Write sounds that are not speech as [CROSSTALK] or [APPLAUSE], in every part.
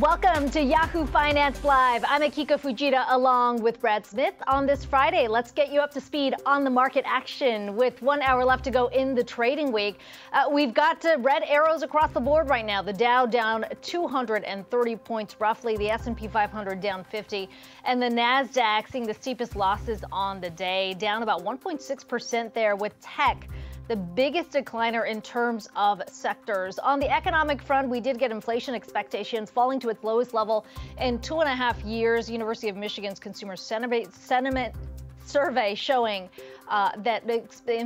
Welcome to Yahoo Finance Live. I'm Akiko Fujita along with Brad Smith. On this Friday, let's get you up to speed on the market action with one hour left to go in the trading week. Uh, we've got uh, red arrows across the board right now. The Dow down 230 points roughly, the S&P 500 down 50, and the Nasdaq seeing the steepest losses on the day, down about 1.6% there with tech the biggest decliner in terms of sectors. On the economic front, we did get inflation expectations falling to its lowest level in two and a half years. University of Michigan's consumer sentiment, survey showing uh, that the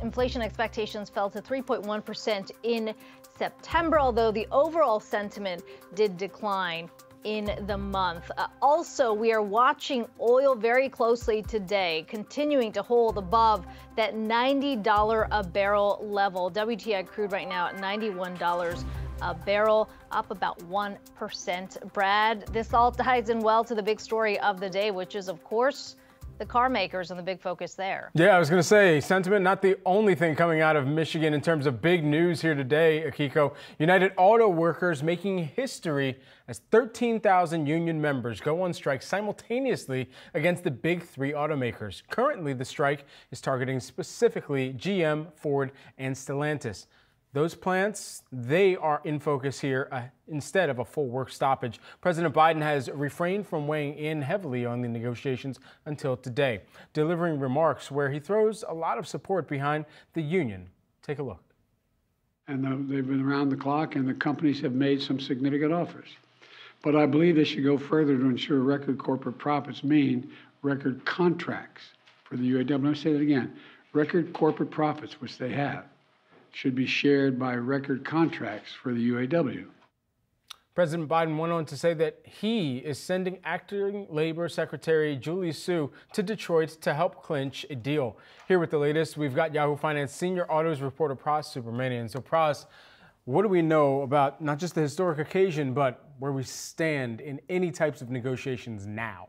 inflation expectations fell to 3.1% in September, although the overall sentiment did decline in the month. Uh, also, we are watching oil very closely today, continuing to hold above that $90 a barrel level. WTI crude right now at $91 a barrel, up about 1%. Brad, this all ties in well to the big story of the day, which is, of course, the car makers and the big focus there. Yeah, I was going to say sentiment not the only thing coming out of Michigan in terms of big news here today, Akiko. United Auto Workers making history as 13,000 union members go on strike simultaneously against the big three automakers. Currently, the strike is targeting specifically GM, Ford, and Stellantis. Those plants, they are in focus here uh, instead of a full work stoppage. President Biden has refrained from weighing in heavily on the negotiations until today, delivering remarks where he throws a lot of support behind the union. Take a look. And the, they've been around the clock, and the companies have made some significant offers. But I believe they should go further to ensure record corporate profits mean record contracts for the UAW. Let me say that again record corporate profits, which they have should be shared by record contracts for the UAW. President Biden went on to say that he is sending acting Labor Secretary Julie Su to Detroit to help clinch a deal. Here with the latest, we've got Yahoo Finance senior autos reporter Pras Subramanian. So, Pras, what do we know about not just the historic occasion, but where we stand in any types of negotiations now?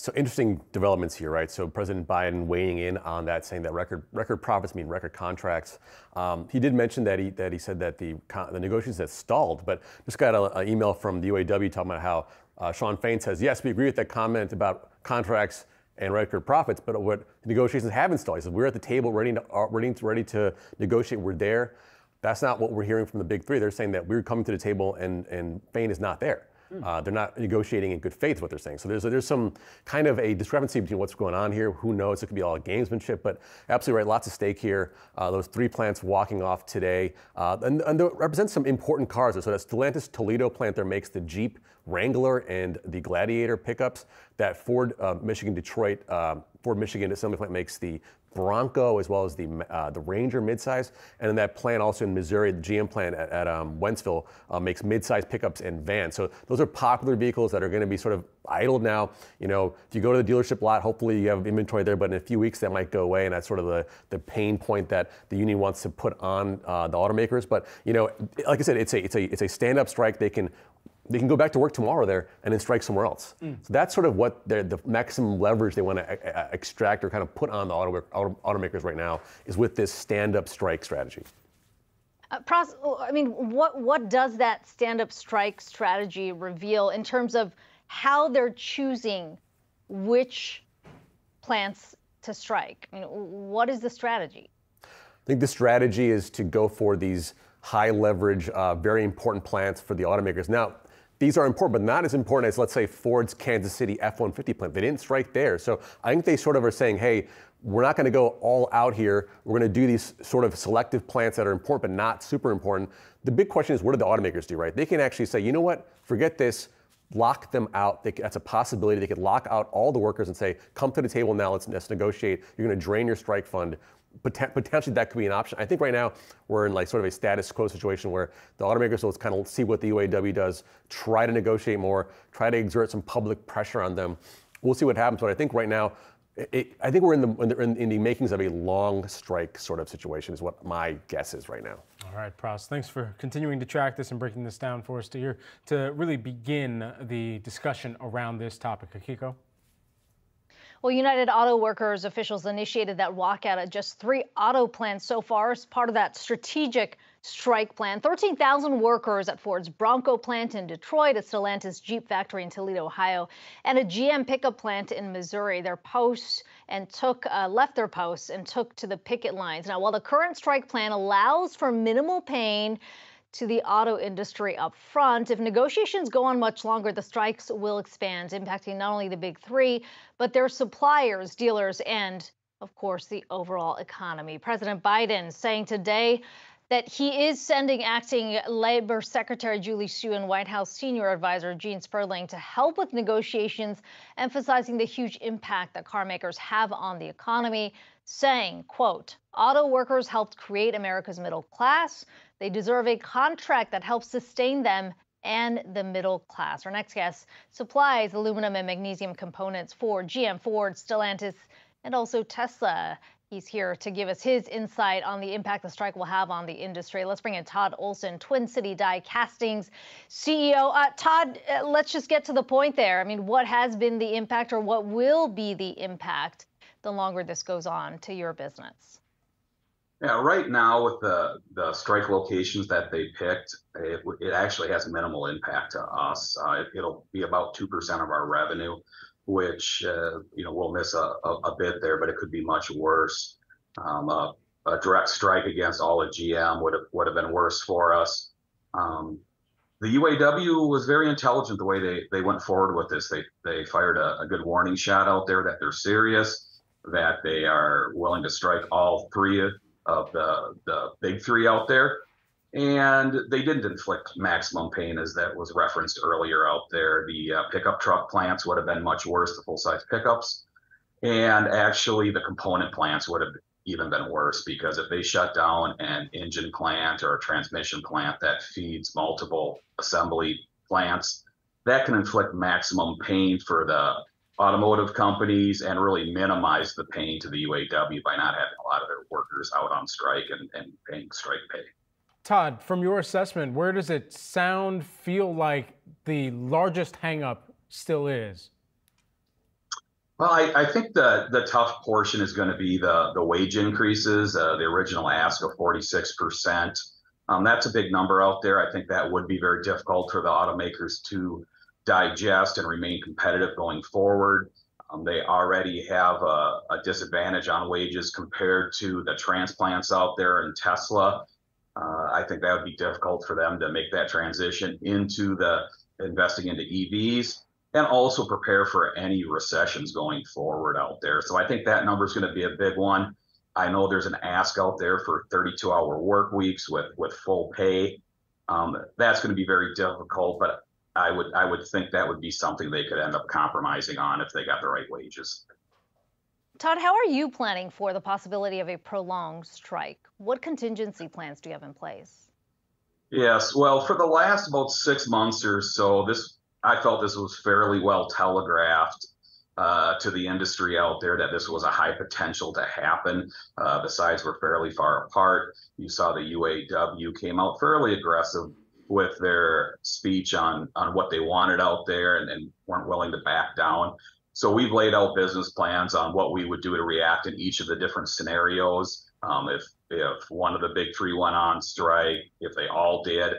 So interesting developments here, right? So President Biden weighing in on that, saying that record record profits mean record contracts. Um, he did mention that he that he said that the the negotiations had stalled, but just got an email from the UAW talking about how uh, Shawn Fain says yes, we agree with that comment about contracts and record profits, but what negotiations haven't stalled. He says we're at the table, ready to uh, ready to, ready to negotiate. We're there. That's not what we're hearing from the big three. They're saying that we're coming to the table and and Fain is not there. Hmm. Uh, they're not negotiating in good faith, what they're saying. So there's, there's some kind of a discrepancy between what's going on here. Who knows? It could be all gamesmanship, but absolutely right. Lots of stake here. Uh, those three plants walking off today. Uh, and, and they represent some important cars. So that Stellantis Toledo plant there makes the Jeep Wrangler and the Gladiator pickups. That Ford uh, Michigan Detroit uh, Ford Michigan assembly plant makes the Bronco as well as the uh, the Ranger midsize, and then that plant also in Missouri, the GM plant at, at um, Wentzville uh, makes midsize pickups and vans. So those are popular vehicles that are going to be sort of idled now. You know, if you go to the dealership lot, hopefully you have inventory there, but in a few weeks that might go away, and that's sort of the the pain point that the union wants to put on uh, the automakers. But you know, like I said, it's a it's a it's a stand up strike. They can they can go back to work tomorrow there and then strike somewhere else. Mm. So that's sort of what the maximum leverage they want to extract or kind of put on the auto, auto, automakers right now is with this stand-up strike strategy. Uh, Pras, I mean, what what does that stand-up strike strategy reveal in terms of how they're choosing which plants to strike? I mean, what is the strategy? I think the strategy is to go for these high leverage, uh, very important plants for the automakers. Now, these are important, but not as important as, let's say, Ford's Kansas City F 150 plant. They didn't strike there. So I think they sort of are saying, hey, we're not going to go all out here. We're going to do these sort of selective plants that are important, but not super important. The big question is, what do the automakers do, right? They can actually say, you know what, forget this lock them out. They, that's a possibility. They could lock out all the workers and say, come to the table now, let's, let's negotiate. You're going to drain your strike fund potentially that could be an option. I think right now we're in like sort of a status quo situation where the automakers will kind of see what the UAW does, try to negotiate more, try to exert some public pressure on them. We'll see what happens. But I think right now, it, I think we're in the, in the, in the makings of a long strike sort of situation. Is what my guess is right now. All right, Pras. Thanks for continuing to track this and breaking this down for us to hear to really begin the discussion around this topic. Akiko. Well, United Auto Workers officials initiated that walkout at just three auto plants so far as part of that strategic strike plan. 13,000 workers at Ford's Bronco plant in Detroit, a Stellantis Jeep factory in Toledo, Ohio, and a GM pickup plant in Missouri. Their posts and took uh, left their posts and took to the picket lines. Now, while the current strike plan allows for minimal pain to the auto industry up front. If negotiations go on much longer, the strikes will expand, impacting not only the big three, but their suppliers, dealers, and, of course, the overall economy. President Biden saying today that he is sending acting Labor Secretary Julie Su and White House senior advisor Gene Sperling to help with negotiations, emphasizing the huge impact that carmakers have on the economy, saying, quote, auto workers helped create America's middle class. They deserve a contract that helps sustain them and the middle class. Our next guest supplies aluminum and magnesium components for GM, Ford, Stellantis, and also Tesla. He's here to give us his insight on the impact the strike will have on the industry. Let's bring in Todd Olson, Twin City Die Castings CEO. Uh, Todd, uh, let's just get to the point there. I mean, what has been the impact or what will be the impact the longer this goes on to your business? Yeah, right now with the the strike locations that they picked, it, it actually has minimal impact to us. Uh, it, will be about two percent of our revenue, which uh, you know we'll miss a, a, a, bit there, but it could be much worse. Um, a, a, direct strike against all of GM would have would have been worse for us. Um, the UAW was very intelligent the way they they went forward with this. They they fired a, a good warning shot out there that they're serious, that they are willing to strike all three of the the big three out there, and they didn't inflict maximum pain as that was referenced earlier out there. The uh, pickup truck plants would have been much worse, the full size pickups, and actually the component plants would have even been worse because if they shut down an engine plant or a transmission plant that feeds multiple assembly plants, that can inflict maximum pain for the automotive companies and really minimize the pain to the UAW by not having a lot of their workers out on strike and, and paying strike pay. Todd, from your assessment, where does it sound, feel like the largest hangup still is? Well, I, I, think the the tough portion is going to be the the wage increases. Uh, the original ask of 46 percent. Um, that's a big number out there. I think that would be very difficult for the automakers to digest and remain competitive going forward. Um, they already have a, a, disadvantage on wages compared to the transplants out there in Tesla. Uh, I think that would be difficult for them to make that transition into the investing into EVs and also prepare for any recessions going forward out there. So I think that number is going to be a big one. I know there's an ask out there for 32 hour work weeks with, with full pay. Um, that's going to be very difficult, but I would I would think that would be something they could end up compromising on if they got the right wages. Todd, how are you planning for the possibility of a prolonged strike? What contingency plans do you have in place? Yes, well, for the last about six months or so, this I felt this was fairly well telegraphed uh, to the industry out there that this was a high potential to happen. Uh, the sides were fairly far apart. You saw the UAW came out fairly aggressive with their speech on on what they wanted out there and, and weren't willing to back down. So we've laid out business plans on what we would do to react in each of the different scenarios. Um, if if one of the big three went on strike, if they all did,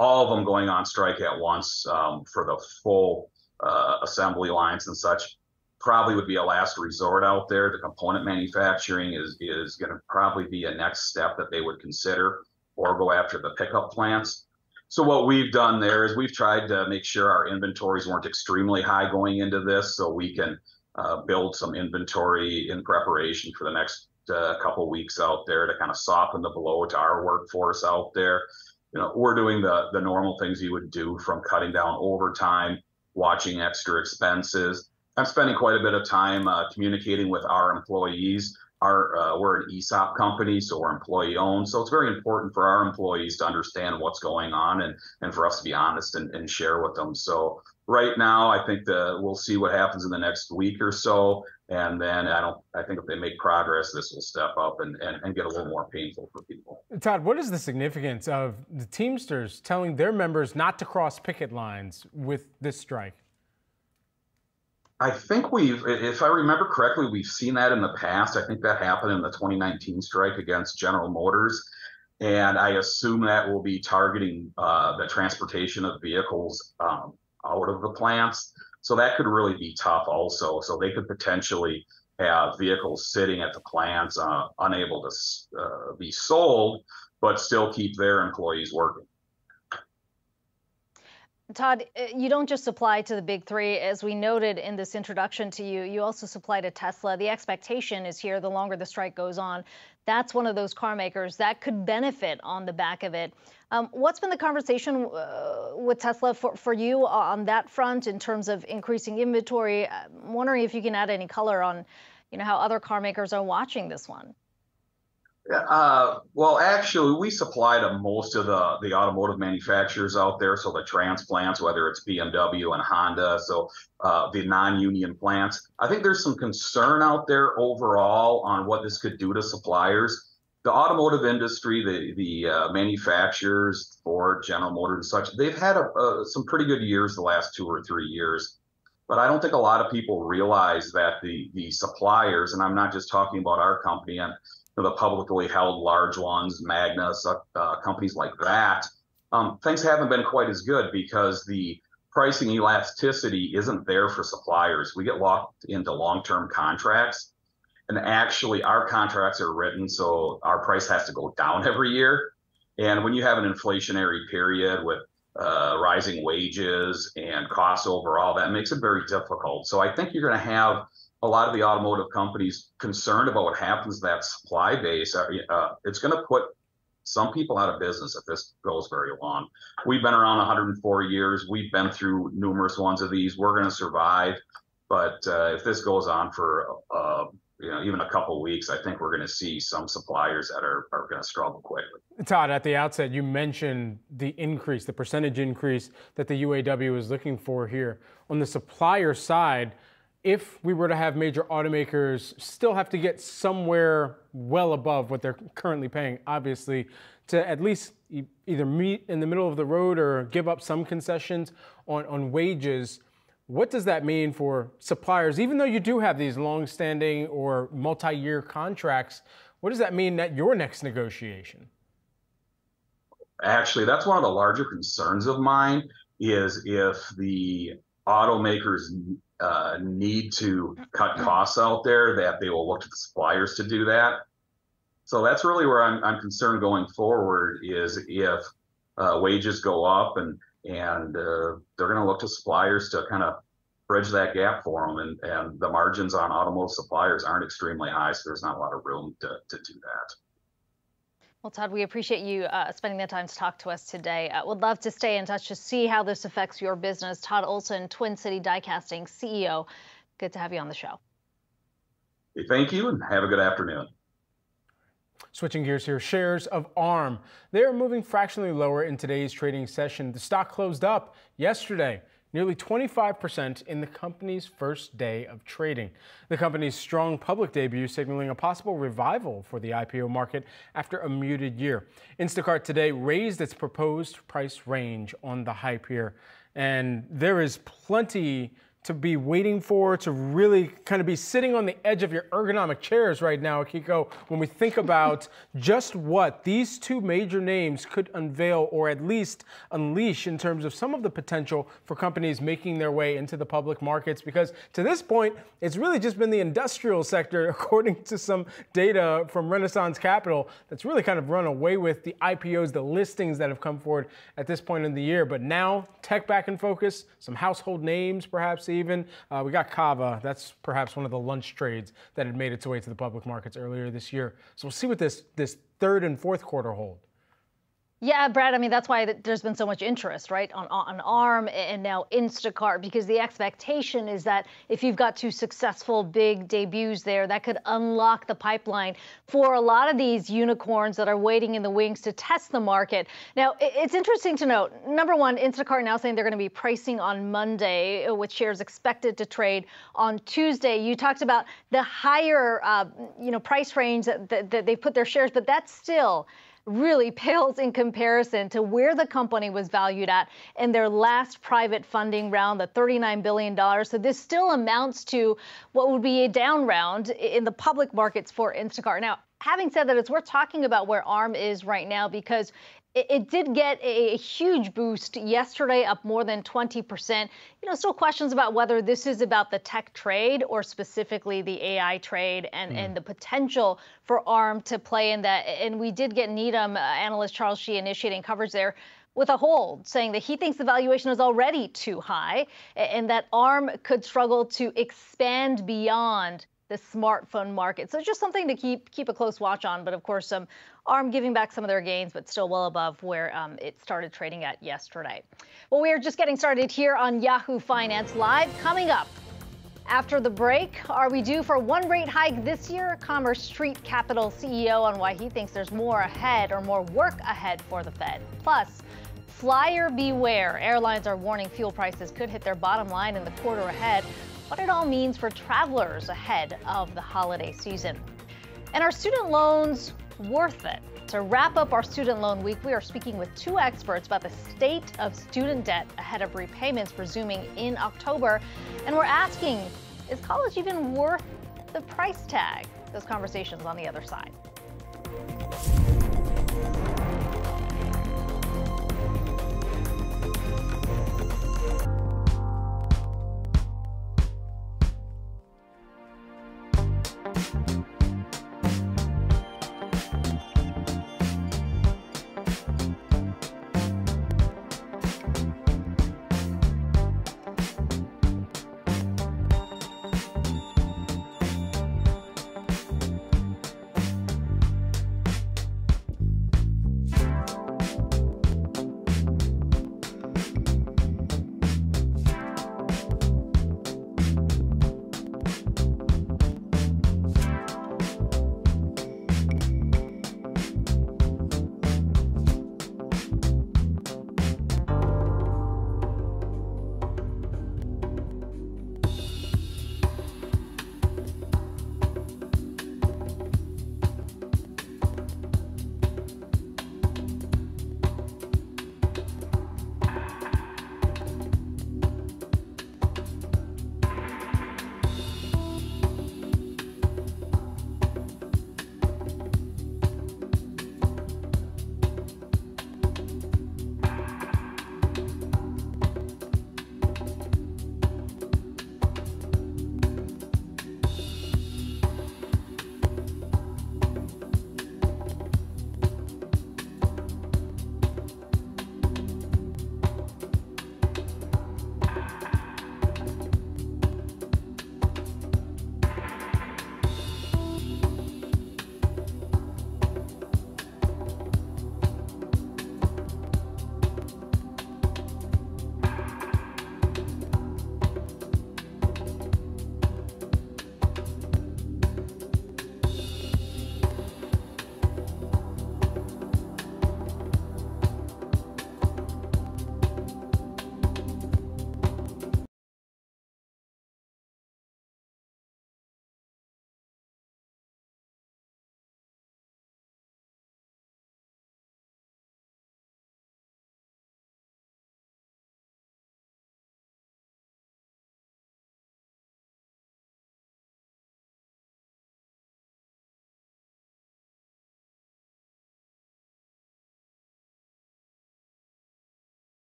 all of them going on strike at once um, for the full uh, assembly lines and such, probably would be a last resort out there. The component manufacturing is is going to probably be a next step that they would consider, or go after the pickup plants. So what we've done there is we've tried to make sure our inventories weren't extremely high going into this, so we can uh, build some inventory in preparation for the next uh, couple weeks out there to kind of soften the blow to our workforce out there. You know, we're doing the the normal things you would do from cutting down overtime, watching extra expenses. I'm spending quite a bit of time uh, communicating with our employees our uh, we're an ESOP company, so we're employee owned. So it's very important for our employees to understand what's going on and and for us to be honest and, and share with them. So right now, I think the we'll see what happens in the next week or so, and then I don't. I think if they make progress, this will step up and and, and get a little more painful for people. Todd, what is the significance of the Teamsters telling their members not to cross picket lines with this strike? I think we've, if I remember correctly, we've seen that in the past. I think that happened in the 2019 strike against General Motors. And I assume that will be targeting uh, the transportation of vehicles um, out of the plants. So that could really be tough also. So they could potentially have vehicles sitting at the plants uh, unable to uh, be sold, but still keep their employees working. Todd, uh, you don't just supply to the big three. As we noted in this introduction to you, you also supply to Tesla. The expectation is here the longer the strike goes on, that's one of those car makers that could benefit on the back of it. Um, what's been the conversation uh, with Tesla for, for you on that front in terms of increasing inventory? I'm wondering if you can add any color on you know, how other car makers are watching this one. Uh, well, actually, we supply to most of the, the automotive manufacturers out there. So the transplants, whether it's BMW and Honda, so uh, the non-union plants. I think there's some concern out there overall on what this could do to suppliers. The automotive industry, the the uh, manufacturers, Ford, General Motors, and such, they've had a, some pretty good years the last two or three years. But I don't think a lot of people realize that the the suppliers, and I'm not just talking about our company and the publicly held large ones, Magna, uh, companies like that, um, things haven't been quite as good because the pricing elasticity isn't there for suppliers. We get locked into long-term contracts, and actually our contracts are written so our price has to go down every year. And when you have an inflationary period with uh, rising wages and costs overall, that makes it very difficult. So I think you're going to have a lot of the automotive companies concerned about what happens to that supply base. Uh, uh it's going to put some people out of business if this goes very long. We've been around 104 years. We've been through numerous ones of these. We're going to survive. But uh, if this goes on for uh, you know even a couple weeks, I think we're going to see some suppliers that are, are going to struggle quickly. Todd, at the outset, you mentioned the increase, the percentage increase that the UAW is looking for here on the supplier side if we were to have major automakers still have to get somewhere well above what they're currently paying, obviously, to at least either meet in the middle of the road or give up some concessions on, on wages, what does that mean for suppliers? Even though you do have these long-standing or multi-year contracts, what does that mean at your next negotiation? Actually, that's one of the larger concerns of mine is if the automakers uh, need to cut costs out there, that they will look to the suppliers to do that. So that's really where I'm, I'm concerned going forward is if uh, wages go up and and uh, they're going to look to suppliers to kind of bridge that gap for them. And, and the margins on automotive suppliers aren't extremely high, so there's not a lot of room to, to do that. Well, Todd, we appreciate you uh, spending the time to talk to us today. Uh, would love to stay in touch to see how this affects your business. Todd Olson, Twin City Diecasting CEO. Good to have you on the show. Thank you, and have a good afternoon. Switching gears here, shares of ARM. They are moving fractionally lower in today's trading session. The stock closed up yesterday nearly 25% in the company's first day of trading. The company's strong public debut signaling a possible revival for the IPO market after a muted year. Instacart today raised its proposed price range on the hype here, and there is plenty to be waiting for, to really kind of be sitting on the edge of your ergonomic chairs right now, Akiko, when we think [LAUGHS] about just what these two major names could unveil or at least unleash in terms of some of the potential for companies making their way into the public markets. Because to this point, it's really just been the industrial sector, [LAUGHS] according to some data from Renaissance Capital, that's really kind of run away with the IPOs, the listings that have come forward at this point in the year. But now, tech back in focus, some household names perhaps even. Uh, we got Cava. That's perhaps one of the lunch trades that had made its way to the public markets earlier this year. So we'll see what this this third and fourth quarter hold. Yeah, Brad, I mean, that's why there's been so much interest, right, on, on ARM and now Instacart, because the expectation is that if you've got two successful big debuts there, that could unlock the pipeline for a lot of these unicorns that are waiting in the wings to test the market. Now, it's interesting to note, number one, Instacart now saying they're going to be pricing on Monday, with shares expected to trade on Tuesday. You talked about the higher, uh, you know, price range that, that, that they put their shares, but that's still really [LAUGHS] pales in comparison to where the company was valued at in their last private funding round, the $39 billion. So this still amounts to what would be a down round in the public markets for Instacart. Now, having said that, it's worth talking about where ARM is right now because it, it did get a, a, huge boost yesterday, up more than 20%. You know, still questions about whether this is about the tech trade or specifically the AI trade and, mm. and the potential for ARM to play in that. And we did get Needham uh, analyst Charles Shi initiating coverage there with a hold, saying that he thinks the valuation is already too high and that ARM could struggle to expand beyond the smartphone market. So just something to keep keep a close watch on. But of course, um, ARM giving back some of their gains, but still well above where um, it started trading at yesterday. Well, we are just getting started here on Yahoo Finance Live. Coming up after the break, are we due for one rate hike this year? Commerce Street Capital CEO on why he thinks there's more ahead or more work ahead for the Fed. Plus. Flyer beware. Airlines are warning fuel prices could hit their bottom line in the quarter ahead what it all means for travelers ahead of the holiday season. And are student loans worth it? To wrap up our student loan week, we are speaking with two experts about the state of student debt ahead of repayments resuming in October. And we're asking, is college even worth the price tag? Those conversations on the other side.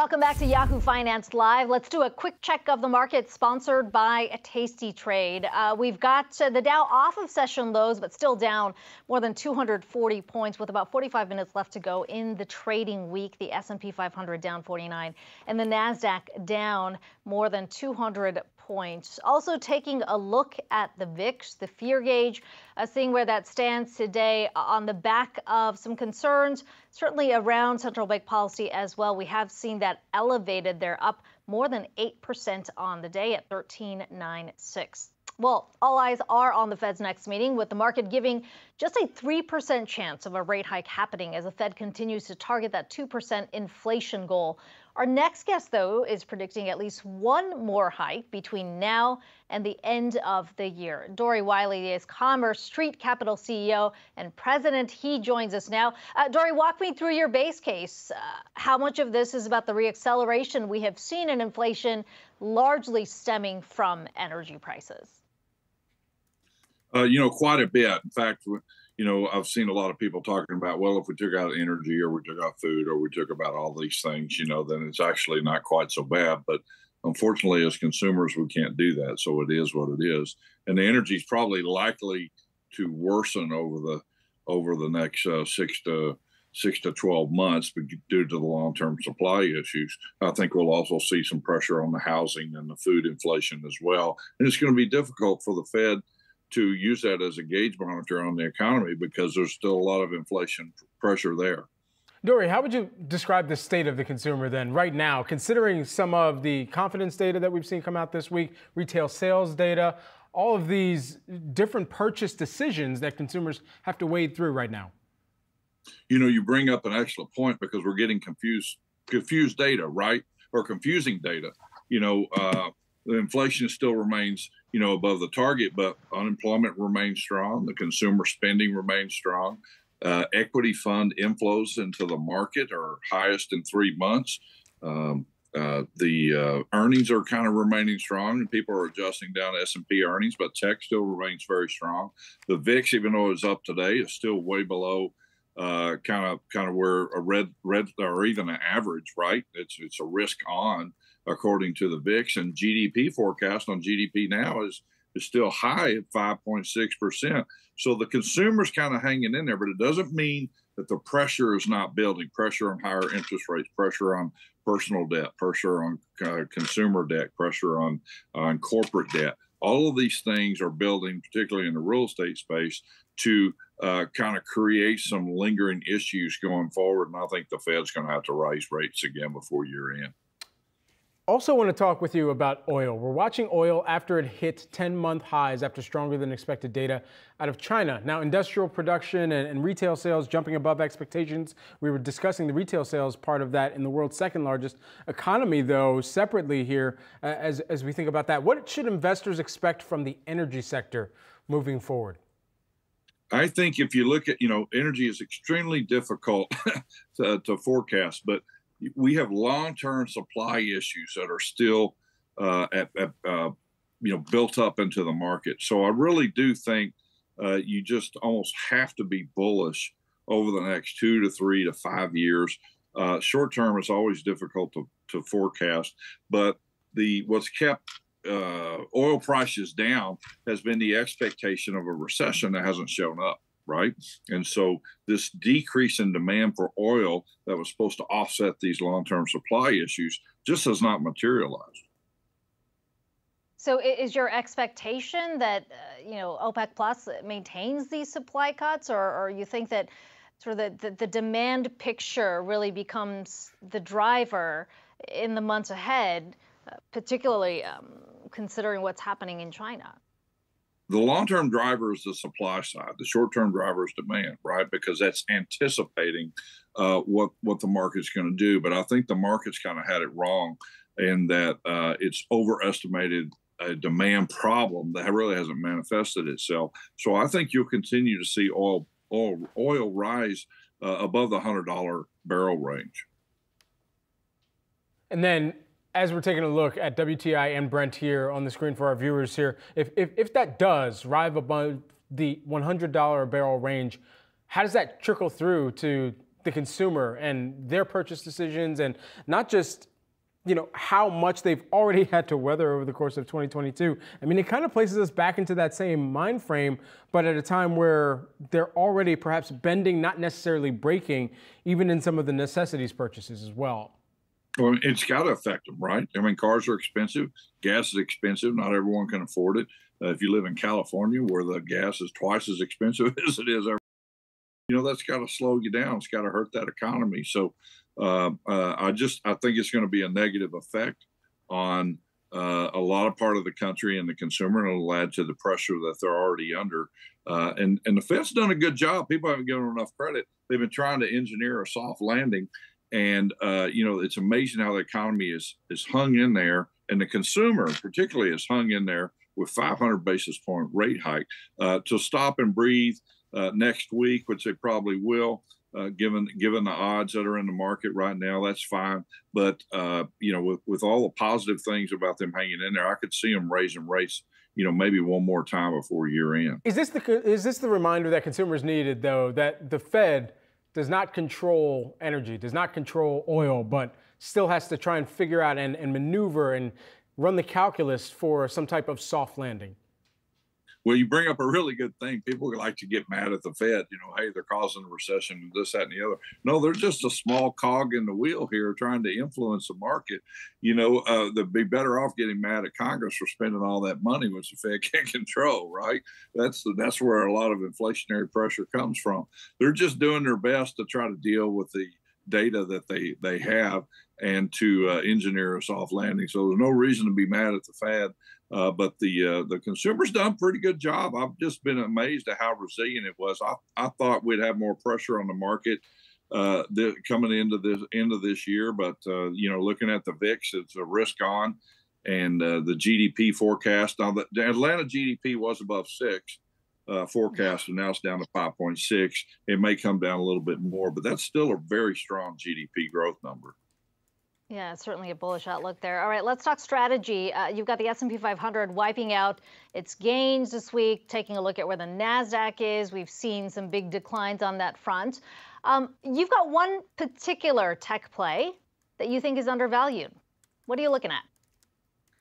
Welcome back to Yahoo Finance Live. Let's do a quick check of the market sponsored by a tastytrade. Uh, we've got uh, the Dow off of session lows, but still down more than 240 points with about 45 minutes left to go in the trading week. The S&P 500 down 49 and the Nasdaq down more than 200 points. Also taking a look at the VIX, the fear gauge, uh, seeing where that stands today on the back of some concerns, certainly around central bank policy as well. We have seen that elevated. They're up more than 8% on the day at 13.96. Well, all eyes are on the Fed's next meeting, with the market giving just a 3% chance of a rate hike happening as the Fed continues to target that 2% inflation goal. Our next guest, though, is predicting at least one more hike between now and the end of the year. Dory Wiley is Commerce Street Capital CEO and president. He joins us now. Uh, Dory, walk me through your base case. Uh, how much of this is about the reacceleration we have seen in inflation, largely stemming from energy prices? Uh, you know, quite a bit. In fact, you know, I've seen a lot of people talking about, well, if we took out energy or we took out food or we took about all these things, you know, then it's actually not quite so bad. But unfortunately, as consumers, we can't do that. So it is what it is. And the energy is probably likely to worsen over the over the next uh, six to six to 12 months due to the long-term supply issues. I think we'll also see some pressure on the housing and the food inflation as well. And it's going to be difficult for the Fed to use that as a gauge monitor on the economy because there's still a lot of inflation pressure there. Dory, how would you describe the state of the consumer then right now, considering some of the confidence data that we've seen come out this week, retail sales data, all of these different purchase decisions that consumers have to wade through right now? You know, you bring up an excellent point because we're getting confused confused data, right? Or confusing data. You know, uh, the inflation still remains, you know, above the target, but unemployment remains strong. The consumer spending remains strong. Uh, equity fund inflows into the market are highest in three months. Um, uh, the uh, earnings are kind of remaining strong, and people are adjusting down S&P earnings, but tech still remains very strong. The VIX, even though it's up today, is still way below kind of kind of where a red red or even an average, right? It's it's a risk on according to the VIX. And GDP forecast on GDPNow is is still high at 5.6%. So the consumer's kind of hanging in there, but it doesn't mean that the pressure is not building pressure on higher interest rates, pressure on personal debt, pressure on uh, consumer debt, pressure on, on corporate debt. All of these things are building, particularly in the real estate space, to uh, kind of create some lingering issues going forward. And I think the Fed's going to have to raise rates again before year end. Also, want to talk with you about oil. We're watching oil after it hit 10 month highs after stronger than expected data out of China. Now, industrial production and, and, retail sales jumping above expectations. We were discussing the retail sales part of that in the world's second largest economy, though, separately here uh, as, as we think about that. What should investors expect from the energy sector moving forward? I think if you look at, you know, energy is extremely difficult [LAUGHS] to, to forecast, but we have long-term supply issues that are still uh, at, at uh, you know built up into the market. So I really do think uh, you just almost have to be bullish over the next two to three to five years. Uh, short term is always difficult to, to forecast, but the what's kept uh, oil prices down has been the expectation of a recession that hasn't shown up right? And so this decrease in demand for oil that was supposed to offset these long-term supply issues just has not materialized. So is your expectation that uh, you know OPEC Plus maintains these supply cuts, or, or you think that sort of the, the, the demand picture really becomes the driver in the months ahead, uh, particularly um, considering what's happening in China? The long-term driver is the supply side. The short-term driver is demand, right? Because that's anticipating uh, what what the market's going to do. But I think the market's kind of had it wrong, in that uh, it's overestimated a demand problem that really hasn't manifested itself. So I think you'll continue to see oil oil oil rise uh, above the hundred dollar barrel range. And then as we're taking a look at WTI and Brent here on the screen for our viewers here, if, if, if that does rise above the $100 a barrel range, how does that trickle through to the consumer and their purchase decisions? And not just you know how much they've already [LAUGHS] had to weather over the course of 2022 i mean it kind of places us back into that same mind frame but at a time where they're already perhaps bending not necessarily breaking even in some of the necessities purchases as well Well, it's got to affect them, right? I mean, cars are expensive, gas is expensive. Not everyone can afford it. Uh, if you live in California, where the gas is twice as expensive [LAUGHS] as it is, you know, that's got to slow you down. It's got to hurt that economy. So, uh, uh, I just I think it's going to be a negative effect on uh, a lot of part of the country and the consumer, and it'll add to the pressure that they're already under. Uh, and and the Fed's done a good job. People haven't given them enough credit. They've been trying to engineer a soft landing, and uh, you know it's amazing how the economy is is hung in there, and the consumer particularly is hung in there with 500 basis point rate hike uh, to stop and breathe uh, next week, which they probably will uh, given given the odds that are in the market right now. That's fine, but uh, you know, with with all the positive things about them hanging in there, I could see them raising rates. You know, maybe one more time before year end. Is this the is this the reminder that consumers needed though that the Fed does not control energy, does not control oil, but still has to try and figure out and, and maneuver and run the calculus for some type of soft landing? Well, you bring up a really good thing. People like to get mad at the Fed. You know, hey, they're causing a recession and this, that, and the other. No, they're just a small cog in the wheel here, trying to influence the market. You know, uh, they'd be better off getting mad at Congress for spending all that money, which the Fed [LAUGHS] can't control. Right? That's the that's where a lot of inflationary pressure comes from. They're just doing their best to try to deal with the data that they they have and to uh, engineer a soft landing. So there's no reason to be mad at the Fed. Uh, but the uh, the consumers done a pretty good job. I've just been amazed at how resilient it was. I, I thought we'd have more pressure on the market uh, coming into this end of this year, but uh, you know, looking at the VIX, it's a risk on, and uh, the GDP forecast. Now, the, the Atlanta GDP was above six uh, forecast, and now it's down to 5.6. It may come down a little bit more, but that's still a very strong GDP growth number. Yeah, certainly a bullish outlook there. All right, let's talk strategy. Uh, you've got the S&P 500 wiping out its gains this week. Taking a look at where the Nasdaq is, we've seen some big declines on that front. Um, you've got one particular tech play that you think is undervalued. What are you looking at?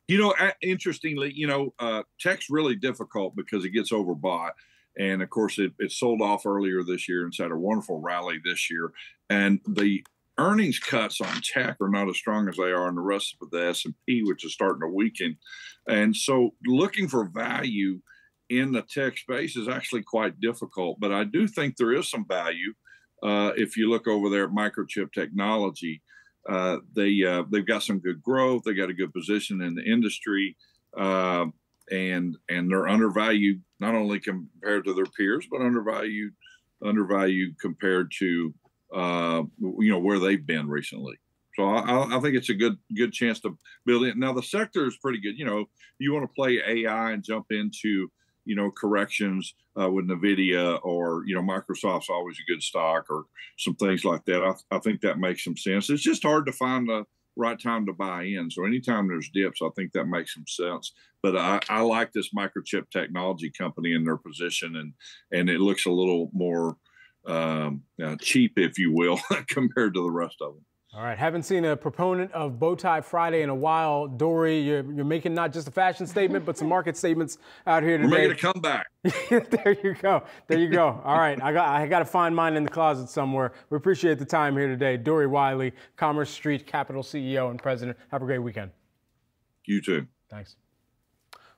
You know, interestingly, you know, uh, tech's really difficult because it gets overbought. And of course, it, it sold off earlier this year and had a wonderful rally this year. And the earnings cuts on tech are not as strong as they are in the rest of the S&P, which is starting to weaken. And so looking for value in the tech space is actually quite difficult. But I do think there is some value uh, if you look over there at Microchip Technology. Uh, they uh, they've got some good growth. They got a good position in the industry, uh, and and they're undervalued not only compared to their peers, but undervalued undervalued compared to uh, you know, where they've been recently. So I, I, think it's a good good chance to build it. Now the sector is pretty good. You know, you want to play AI and jump into you know corrections uh, with Nvidia or you know Microsoft's always a good stock or some things like that. I, I think that makes some sense. It's just hard to find the right time to buy in. So anytime there's dips, I think that makes some sense. But I, I like this microchip technology company in their position, and and it looks a little more um, uh, cheap, if you will, [LAUGHS] compared to the rest of them. All right, haven't seen a proponent of Bowtie Friday in a while. Dory, you're, you're making not just a fashion statement, but some [LAUGHS] market statements out here today. We're making a comeback. [LAUGHS] there you go. There you go. All right, I got I got to find mine in the closet somewhere. We appreciate the time here today. Dory Wiley, Commerce Street Capital CEO and President. Have a great weekend. You too. Thanks.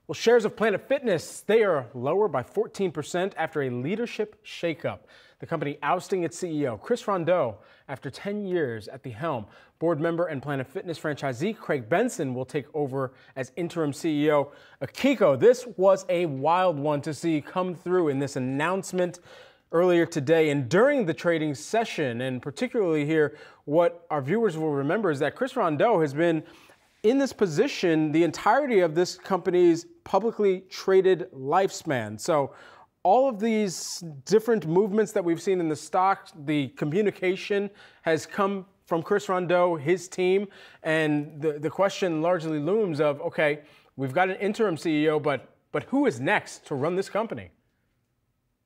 Well, shares of Planet Fitness, they are lower by 14% after a leadership shakeup the company ousting its CEO, Chris Rondeau, after 10 years at the helm. Board member and Planet Fitness franchisee Craig Benson will take over as interim CEO. Akiko, this was a wild one to see come through in this announcement earlier today and during the trading session. And particularly here, what our viewers will remember is that Chris Rondeau has been in this position the entirety of this company's publicly traded lifespan. So all of these different movements that we've seen in the stock, the communication has come from Chris Rondeau, his team, and the, the question largely looms of, okay, we've got an interim CEO, but but who is next to run this company?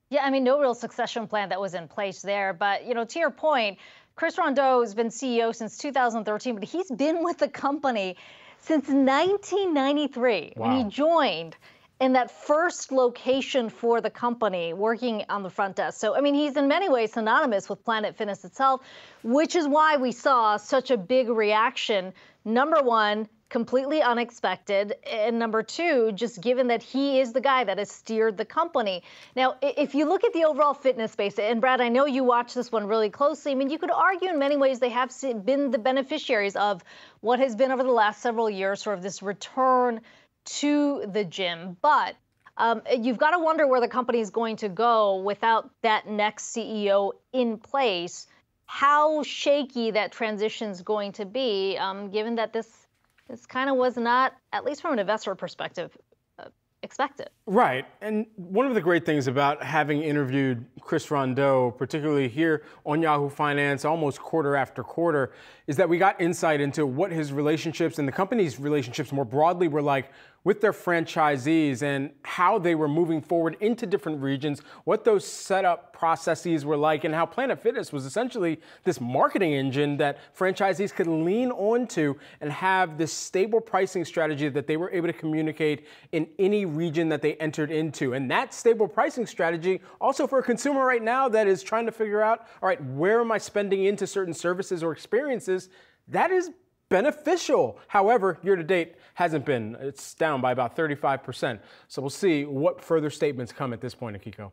Yeah, I mean, no real succession plan that was in place there. But, you know, to your point, Chris Rondeau has been CEO since 2013, but he's been with the company since 1993 wow. when he joined in that first location for the company working on the front desk. So, I mean, he's in many ways synonymous with Planet Fitness itself, which is why we saw such a big reaction. Number one, completely unexpected. And number two, just given that he is the guy that has steered the company. Now, if you look at the overall fitness space, and Brad, I know you watch this one really closely. I mean, you could argue in many ways they have been the beneficiaries of what has been over the last several years, sort of this return to the gym. But um, you've got to wonder where the company is going to go without that next CEO in place. How shaky that transition is going to be, um, given that this this kind of was not, at least from an investor perspective, uh, expected. Right. And one of the great things about having interviewed Chris Rondeau, particularly here on Yahoo Finance, almost quarter after quarter, is that we got insight into what his relationships and the company's relationships more broadly were like with their franchisees and how they were moving forward into different regions, what those setup processes were like, and how Planet Fitness was essentially this marketing engine that franchisees could lean onto and have this stable pricing strategy that they were able to communicate in any region that they entered into. And that stable pricing strategy, also for a consumer right now that is trying to figure out, all right, where am I spending into certain services or experiences? That is beneficial. However, year to date hasn't been. It's down by about 35%. So we'll see what further statements come at this point, Akiko.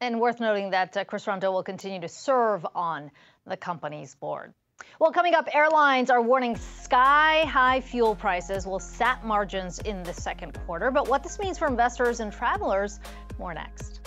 And worth noting that uh, Chris Rondeau will continue to serve on the company's board. Well, coming up, airlines are warning sky high fuel prices will sap margins in the second quarter. But what this means for investors and travelers, more next.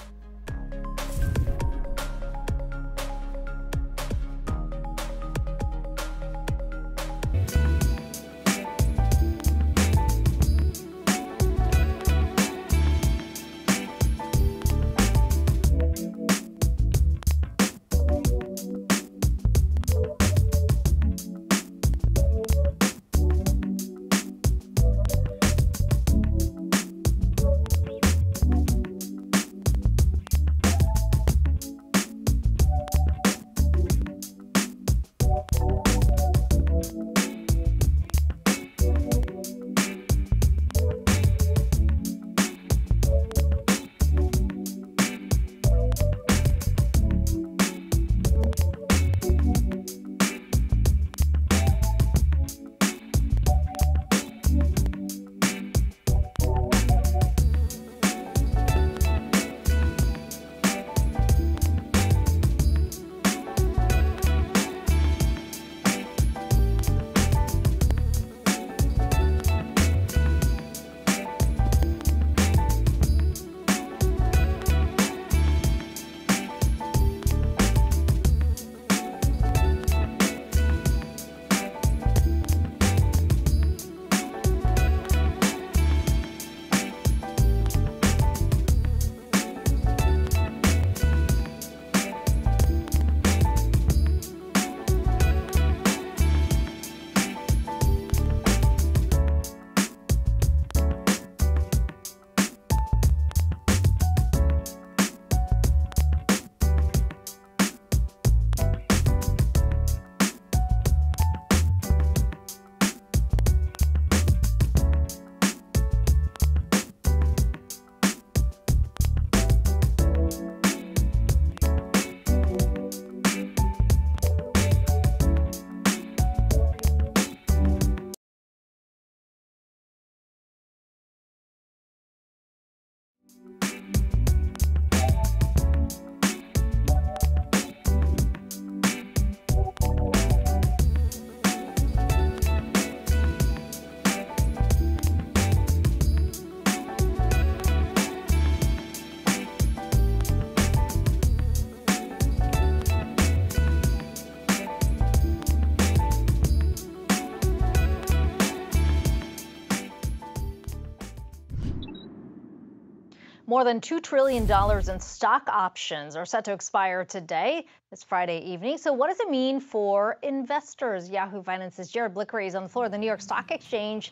More than $2 trillion in stock options are set to expire today, this Friday evening. So, what does it mean for investors? Yahoo Finance's Jared Blikre is on the floor of the New York Stock Exchange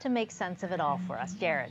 to make sense of it all for us. Jared.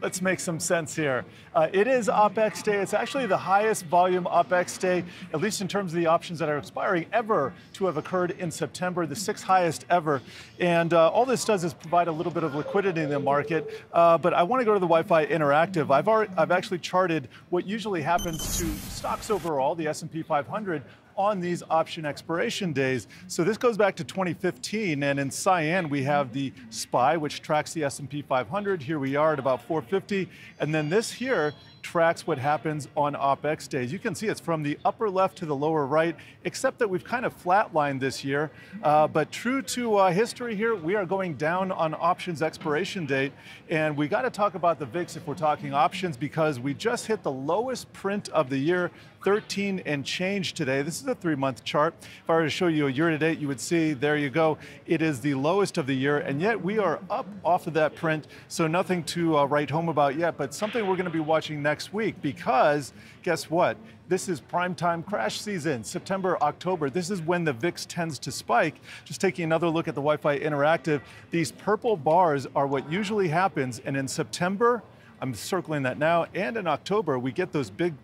Let's make some sense here. Uh, it is OPEX day. It's actually the highest volume OPEX day, at least in terms of the options that are expiring, ever to have occurred in September, the sixth highest ever. And uh, all this does is provide a little bit of liquidity in the market. Uh, but I want to go to the YF Interactive. I've, already, I've actually charted what usually happens to stocks overall, the S&P 500, on these option expiration days. So this goes back to 2015, and in cyan we have the SPY, which tracks the S&P 500. Here we are at about 450, and then this here tracks what happens on OPEX days. You can see it's from the upper left to the lower right, except that we've kind of flatlined this year. Uh, but true to uh, history here, we are going down on options expiration date. And we got to talk about the VIX if we're talking options because we just hit the lowest print of the year 13 and change today. This is a three month chart. If I were to show you a year to date, you would see, there you go, it is the lowest of the year, and yet we are up off of that print, so nothing to uh, write home about yet, but something we're going to be watching next week because guess what? This is prime time crash season, September, October. This is when the VIX tends to spike. Just taking another look at the YF Interactive, these purple bars are what usually happens, and in September, I'm circling that now, and in October, we get those big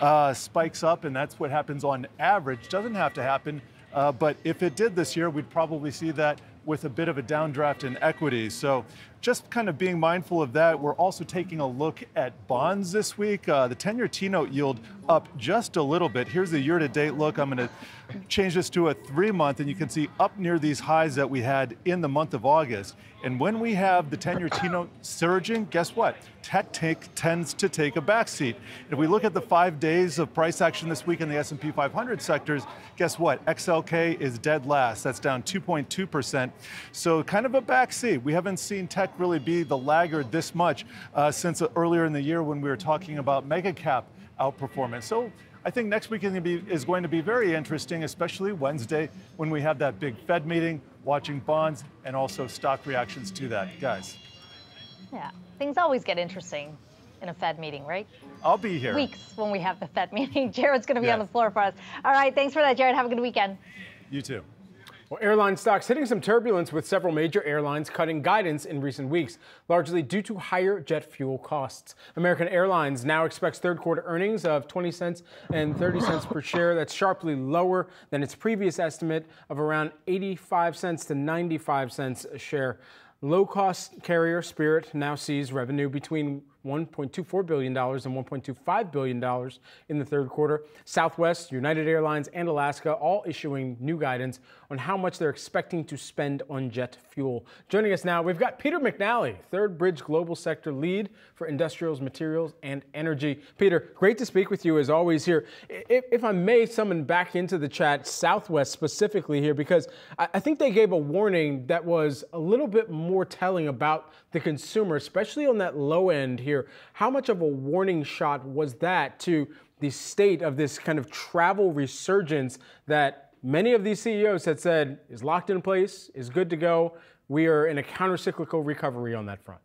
uh, spikes up, and that's what happens on average. Doesn't have to happen, uh, but if it did this year, we'd probably see that with a bit of a downdraft in equities. So just kind of being mindful of that. We're also taking a look at bonds this week. Uh, the 10-year T-note yield up just a little bit. Here's the year-to-date look. I'm going to change this to a three-month, and you can see up near these highs that we had in the month of August. And when we have the 10-year T-note surging, guess what? Tech take, tends to take a backseat. If we look at the five days of price action this week in the S&P 500 sectors, guess what? XLK is dead last. That's down 2.2%. So kind of a backseat. We haven't seen tech really be the laggard this much uh, since earlier in the year when we were talking about mega cap outperformance. So I think next week is going, be, is going to be very interesting, especially Wednesday when we have that big Fed meeting, watching bonds, and also stock reactions to that. Guys. Yeah, things always get interesting in a Fed meeting, right? I'll be here. Weeks when we have the Fed [LAUGHS] meeting. Jared's going to be on the floor for us. All right, thanks for that, Jared. Have a good weekend. You too. Well, airline stocks hitting some turbulence with several major airlines cutting guidance in recent weeks, largely due to higher jet fuel costs. American Airlines now expects third quarter earnings of 20 cents and 30 cents per share. That's sharply lower than its previous estimate of around 85 cents to 95 cents a share. Low cost carrier Spirit now sees revenue between $1.24 billion and $1.25 billion in the third quarter. Southwest, United Airlines, and Alaska all issuing new guidance on how much they're expecting to spend on jet fuel. Joining us now, we've got Peter McNally, Third Bridge Global Sector Lead for Industrials, Materials, and Energy. Peter, great to speak with you as always here. If, if I may summon back into the chat Southwest specifically here, because I, I think they gave a warning that was a little bit more telling about the consumer, especially on that low end here. How much of a warning shot was that to the state of this kind of travel resurgence that many of these CEOs had said is locked in place, is good to go? We are in a countercyclical recovery on that front.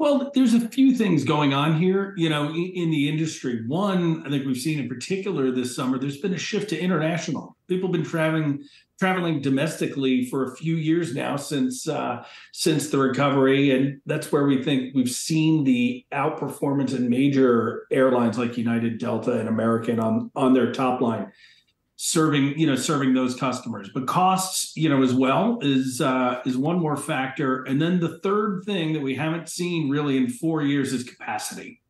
Well, there's a few things going on here, you know, in, in, the industry. One, I think we've seen in particular this summer, there's been a shift to international. People have been traveling traveling domestically for a few years now since uh, since the recovery, and that's where we think we've seen the outperformance in major airlines like United, Delta, and American on on their top line serving you know serving those customers. But costs you know as well is uh, is one more factor. And then the third thing that we haven't seen really in four years is capacity.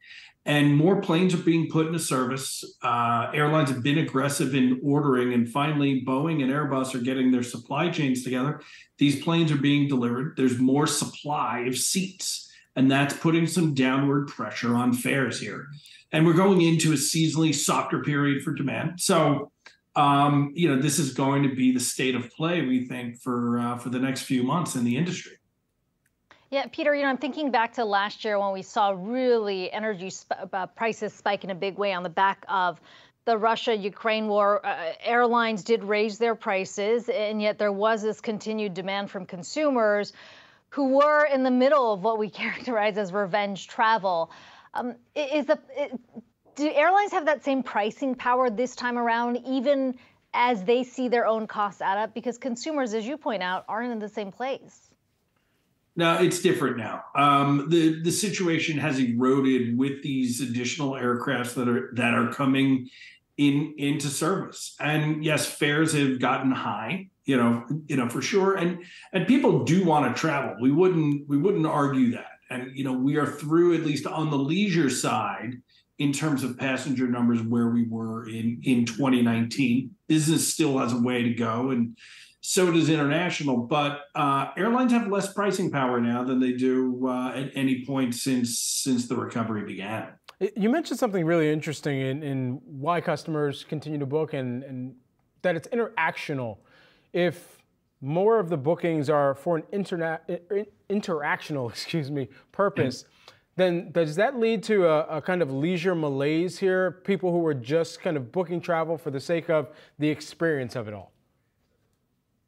And more planes are being put into service. Uh, airlines have been aggressive in ordering. And finally boeing and airbus are getting their supply chains together. These planes are being delivered. There's more supply of seats. And that's putting some downward pressure on fares here. And we're going into a seasonally softer period for demand. So um, you know, this is going to be the state of play, we think, for uh, for the next few months in the industry. Yeah, Peter, you know, I'm thinking back to last year when we saw really energy sp- uh, prices spike in a big way on the back of the Russia Ukraine war. Uh, airlines did raise their prices, and yet there was this continued demand from consumers who were in the middle of what we [LAUGHS] characterize as revenge travel. Um, is the do airlines have that same pricing power this time around, even as they see their own costs add up? Because consumers, as you point out, aren't in the same place. No, it's different now. Um, the the situation has eroded with these additional aircrafts that are that are coming in into service. And yes, fares have gotten high, you know, you know for sure. And and people do want to travel. We wouldn't we wouldn't argue that. And you know, we are through at least on the leisure side in terms of passenger numbers where we were in in 2019. Business still has a way to go, and so does international. But uh, airlines have less pricing power now than they do uh, at any point since since the recovery began. You mentioned something really interesting in, in why customers continue to book and, and that it's interactional. If more of the bookings are for an interna- interactional, [LAUGHS] excuse me, purpose, then does that lead to a, a, kind of leisure malaise here? People who are just kind of booking travel for the sake of the experience of it all?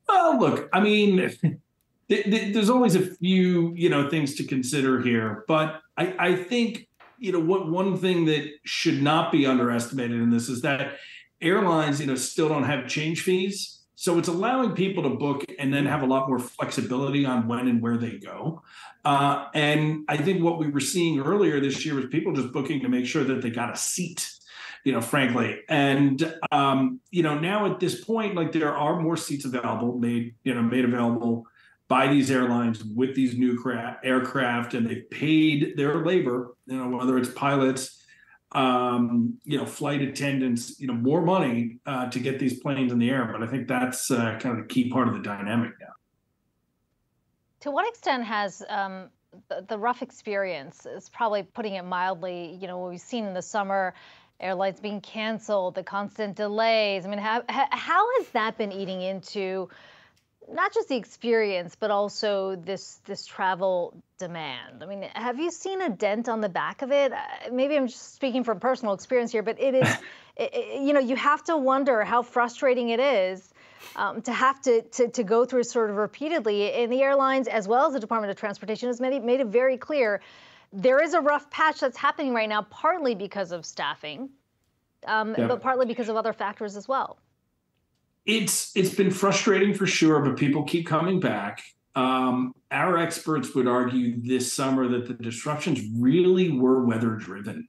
Well, look, I mean, [LAUGHS] there's always a few, you know, things to consider here, but I, I think, you know, what one thing that should not be underestimated in this is that airlines, you know, still don't have change fees. So it's allowing people to book and then have a lot more flexibility on when and where they go. Uh, and I think what we were seeing earlier this year was people just booking to make sure that they got a seat, you know, frankly. And um, you know, now at this point, like there are more seats available, made you know, made available by these airlines with these new cra- aircraft, and they've paid their labor, you know, whether it's pilots um, you know, flight attendants, you know, more money uh, to get these planes in the air. But I think that's uh, kind of the key part of the dynamic now. To what extent has um, the, the, rough experience, is probably putting it mildly, you know, what we've seen in the summer, airlines being canceled, the constant delays. I mean, how, how has that been eating into not just the experience, but also this this travel demand. I mean, have you seen a dent on the back of it? Maybe I'm just speaking from personal experience here, but it is, [LAUGHS] it, you know, you have to wonder how frustrating it is um, to have to, to to go through sort of repeatedly. And the airlines, as well as the Department of Transportation, has made made it very clear there is a rough patch that's happening right now, partly because of staffing, um, yeah. but partly because of other factors as well it's it's been frustrating for sure, but people keep coming back. Um, our experts would argue this summer that the disruptions really were weather driven.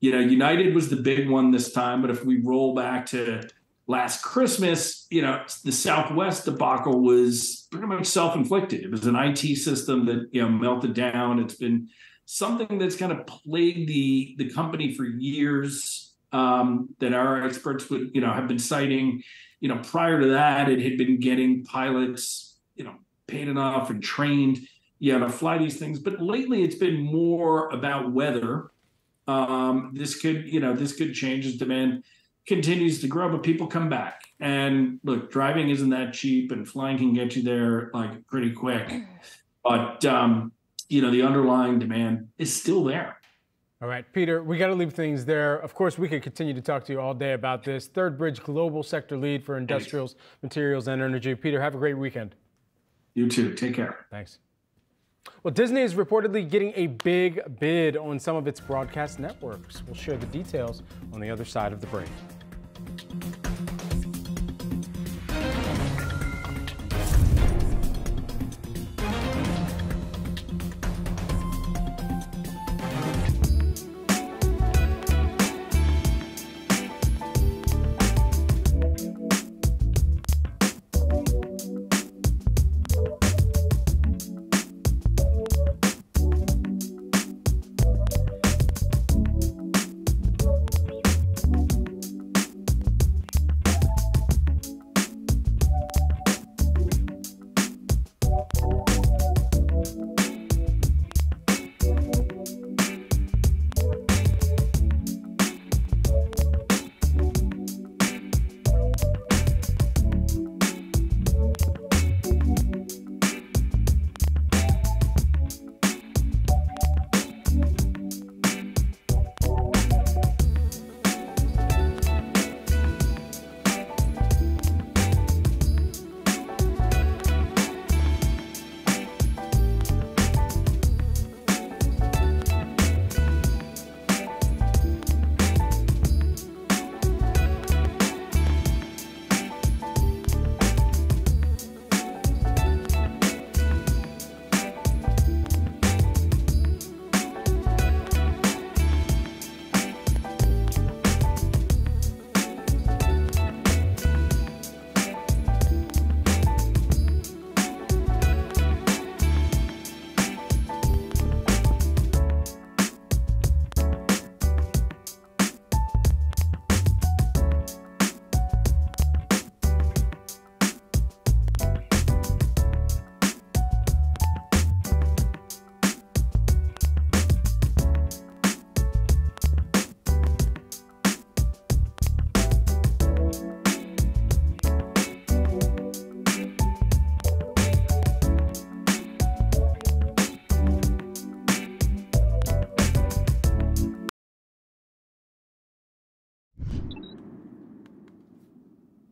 You know, United was the big one this time, but if we roll back to last Christmas, you know, the Southwest debacle was pretty much self inflicted. It was an IT system that you know melted down. It's been something that's kind of plagued the the company for years. Um, that our experts would you know have been citing you know, prior to that, it had been getting pilots, you know, paid enough and trained, yeah, to fly these things. But lately, it's been more about weather. Um, this could, you know, this could change as demand continues to grow, but people come back. And look, driving isn't that cheap, and flying can get you there like pretty quick. [CLEARS THROAT] But um, you know, the underlying demand is still there. All right, Peter, we got to leave things there. Of course, we could continue to talk to you all day about this. Third Bridge Global Sector Lead for Industrials, Materials, and Energy. Peter, have a great weekend. You too. Take care. Thanks. Well, Disney is reportedly getting a big bid on some of its broadcast networks. We'll share the details on the other side of the break. Thank you.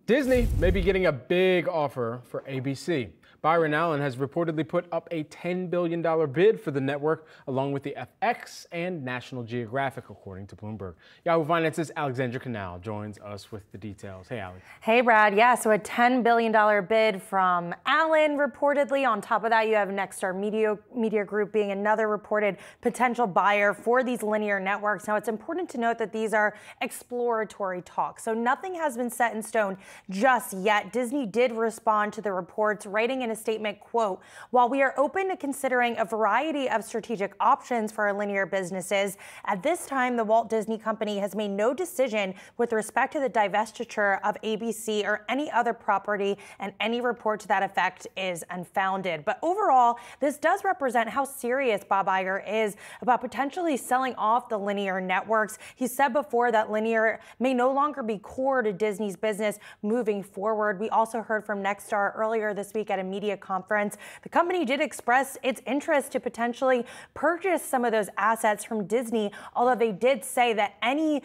Disney may be getting a big offer for ABC. Byron Allen has reportedly put up a $10 billion bid for the network, along with the FX and National Geographic, according to Bloomberg. Yahoo Finance's Alexandra Canal joins us with the details. Hey, Ali. Hey, Brad. Yeah, so a $10 billion bid from Allen, reportedly. On top of that, you have Nexstar Media, Media Group being another reported potential buyer for these linear networks. Now, it's important to note that these are exploratory talks, so nothing has been set in stone just yet. Disney did respond to the reports, writing in a statement, quote, while we are open to considering a variety of strategic options for our linear businesses, at this time, the Walt Disney Company has made no decision with respect to the divestiture of ABC or any other property, and any report to that effect is unfounded. But overall, this does represent how serious Bob Iger is about potentially selling off the linear networks. He said before that linear may no longer be core to Disney's business moving forward. We also heard from Nexstar earlier this week at a media conference. The company did express its interest to potentially purchase some of those assets from Disney, although they did say that any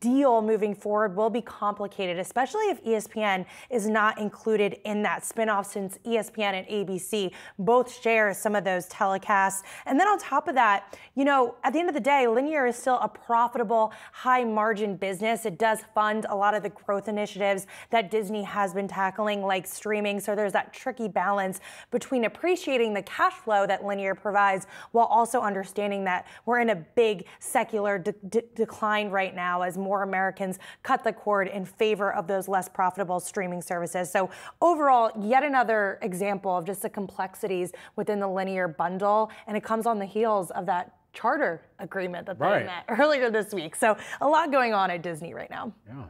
deal moving forward will be complicated, especially if ESPN is not included in that spinoff since ESPN and ABC both share some of those telecasts. And then on top of that, you know, at the end of the day, linear is still a profitable, high margin business. It does fund a lot of the growth initiatives that Disney has been tackling, like streaming. So there's that tricky balance balance between appreciating the cash flow that linear provides while also understanding that we're in a big secular de- de- decline right now as more Americans cut the cord in favor of those less profitable streaming services. So, overall, yet another example of just the complexities within the linear bundle. And it comes on the heels of that charter agreement that they right. met [LAUGHS] earlier this week. So, a lot going on at Disney right now. Yeah.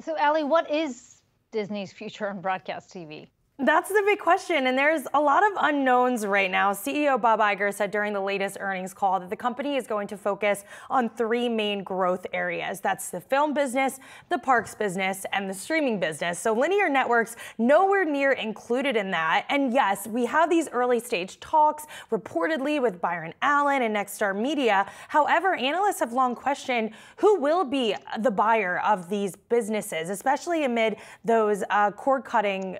So, Ali, what is Disney's future in broadcast TV? That's the big question, and there's a lot of unknowns right now. CEO Bob Iger said during the latest earnings call that the company is going to focus on three main growth areas. That's the film business, the parks business, and the streaming business. So linear networks nowhere near included in that. And yes, we have these early stage talks reportedly with Byron Allen and Nexstar Media. However, analysts have long questioned who will be the buyer of these businesses, especially amid those uh, cord cutting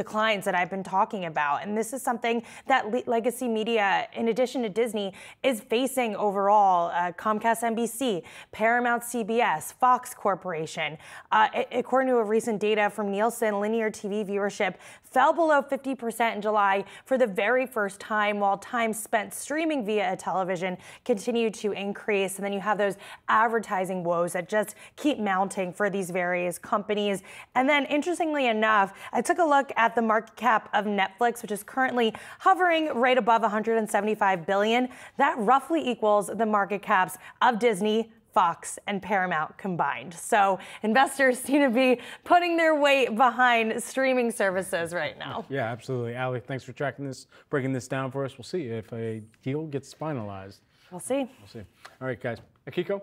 declines that I've been talking about. And this is something that le- legacy media, in addition to Disney, is facing overall. Uh, Comcast NBC, Paramount CBS, Fox Corporation. Uh, according to a recent data from Nielsen, linear TV viewership fell below 50% in July for the very first time, while time spent streaming via a television continued to increase. And then you have those advertising woes that just keep mounting for these various companies. And then, interestingly enough, I took a look at the market cap of Netflix, which is currently hovering right above 175 billion. That roughly equals the market caps of Disney, Fox and Paramount combined. So investors [LAUGHS] seem to be putting their weight behind streaming services right now. Yeah, absolutely. Ali, thanks for tracking this, breaking this down for us. We'll see if a deal gets finalized. We'll see. We'll see. All right, guys. Akiko?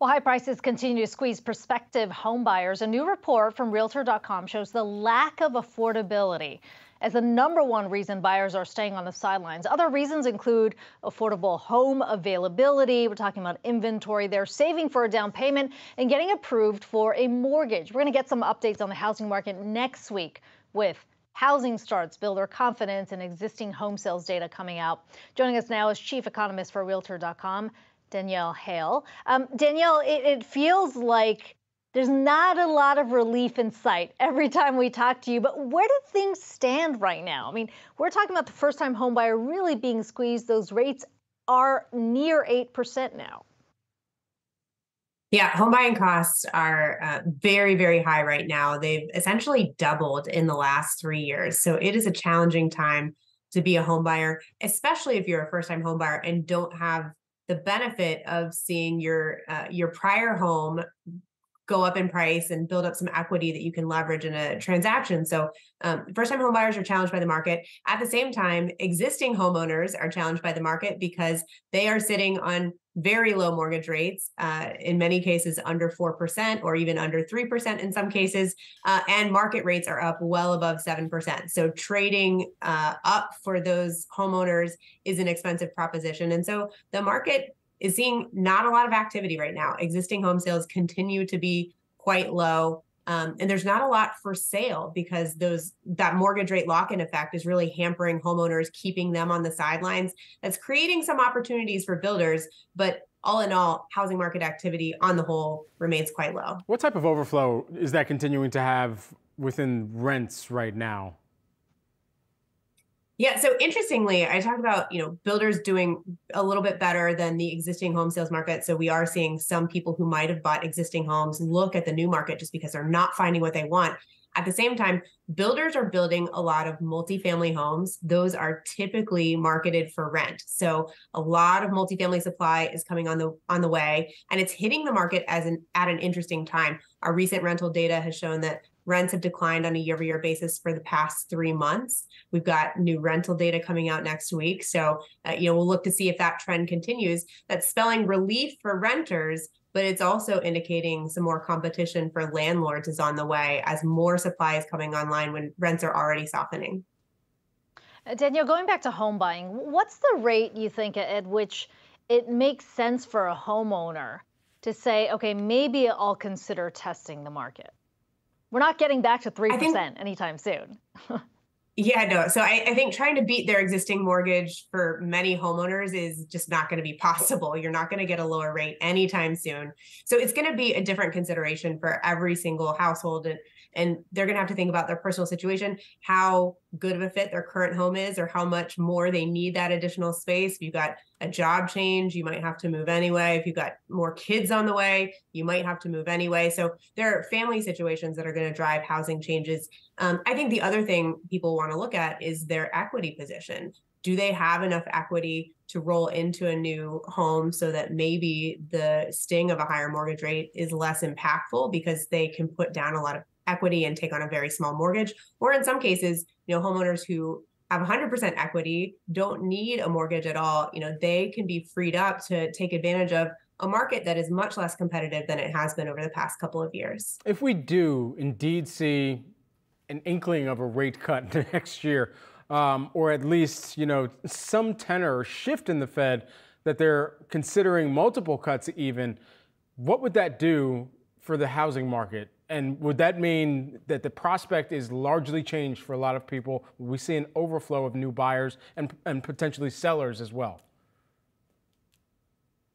Well, high prices continue to squeeze prospective home buyers. A new report from Realtor.com shows the lack of affordability as the number one reason buyers are staying on the sidelines. Other reasons include affordable home availability. We're talking about inventory. They're saving for a down payment and getting approved for a mortgage. We're going to get some updates on the housing market next week with housing starts, builder confidence, and existing home sales data coming out. Joining us now is chief economist for Realtor.com, Danielle Hale. Um, Danielle, it, it feels like there's not a lot of relief in sight every time we talk to you, but where do things stand right now? I mean, we're talking about the first time homebuyer really being squeezed. Those rates are near 8% now. Yeah, home buying costs are uh, very, very high right now. They've essentially doubled in the last three years. So it is a challenging time to be a home buyer, especially if you're a first time home buyer and don't have the benefit of seeing your uh, your prior home go up in price and build up some equity that you can leverage in a transaction. So, um, first time home buyers are challenged by the market. At the same time, existing homeowners are challenged by the market because they are sitting on very low mortgage rates, uh, in many cases under 4% or even under 3% in some cases. Uh, and market rates are up well above 7%. So trading uh, up for those homeowners is an expensive proposition. And so the market is seeing not a lot of activity right now. Existing home sales continue to be quite low. Um, and there's not a lot for sale because those that mortgage rate lock-in effect is really hampering homeowners, keeping them on the sidelines. That's creating some opportunities for builders, but all in all, housing market activity on the whole remains quite low. What type of overflow is that continuing to have within rents right now? Yeah, so interestingly, I talked about, you know, builders doing a little bit better than the existing home sales market. So we are seeing some people who might have bought existing homes look at the new market just because they're not finding what they want. At the same time, builders are building a lot of multifamily homes. Those are typically marketed for rent. So a lot of multifamily supply is coming on the on the way and it's hitting the market as an at an interesting time. Our recent rental data has shown that Rents have declined on a year over year basis for the past three months. We've got new rental data coming out next week. So, uh, you know, we'll look to see if that trend continues. That's spelling relief for renters, but it's also indicating some more competition for landlords is on the way as more supply is coming online when rents are already softening. Uh, Danielle, going back to home buying, what's the rate you think at which it makes sense for a homeowner to say, okay, maybe I'll consider testing the market? We're not getting back to 3% think, anytime soon. [LAUGHS] yeah, no. So I, I, think trying to beat their existing mortgage for many homeowners is just not going to be possible. You're not going to get a lower rate anytime soon. So it's going to be a different consideration for every single household. And and they're going to have to think about their personal situation, how good of a fit their current home is, or how much more they need that additional space. If you've got a job change, you might have to move anyway. If you've got more kids on the way, you might have to move anyway. So there are family situations that are going to drive housing changes. Um, I think the other thing people want to look at is their equity position. Do they have enough equity to roll into a new home so that maybe the sting of a higher mortgage rate is less impactful because they can put down a lot of equity and take on a very small mortgage. Or in some cases, you know, homeowners who have 100% equity don't need a mortgage at all. You know, they can be freed up to take advantage of a market that is much less competitive than it has been over the past couple of years. If we do indeed see an inkling of a rate cut [LAUGHS] next year, um, or at least you know some tenor or shift in the Fed that they're considering multiple cuts even, what would that do for the housing market and would that mean that the prospect is largely changed for a lot of people? We see an overflow of new buyers and, and potentially sellers as well.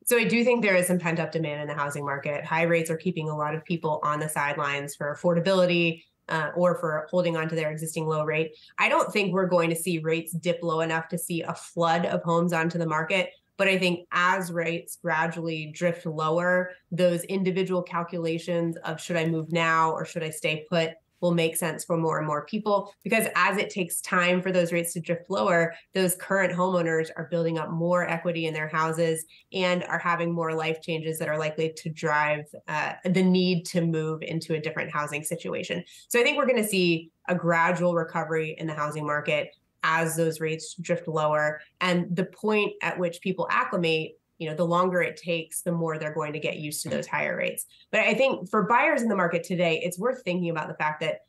So I do think there is some pent up demand in the housing market. High rates are keeping a lot of people on the sidelines for affordability uh, or for holding on to their existing low rate. I don't think we're going to see rates dip low enough to see a flood of homes onto the market. But I think as rates gradually drift lower, those individual calculations of should I move now or should I stay put will make sense for more and more people because as it takes time for those rates to drift lower, those current homeowners are building up more equity in their houses and are having more life changes that are likely to drive uh, the need to move into a different housing situation. So I think we're going to see a gradual recovery in the housing market as those rates drift lower. And the point at which people acclimate, you know, the longer it takes, the more they're going to get used to those higher rates. But I think for buyers in the market today, it's worth thinking about the fact that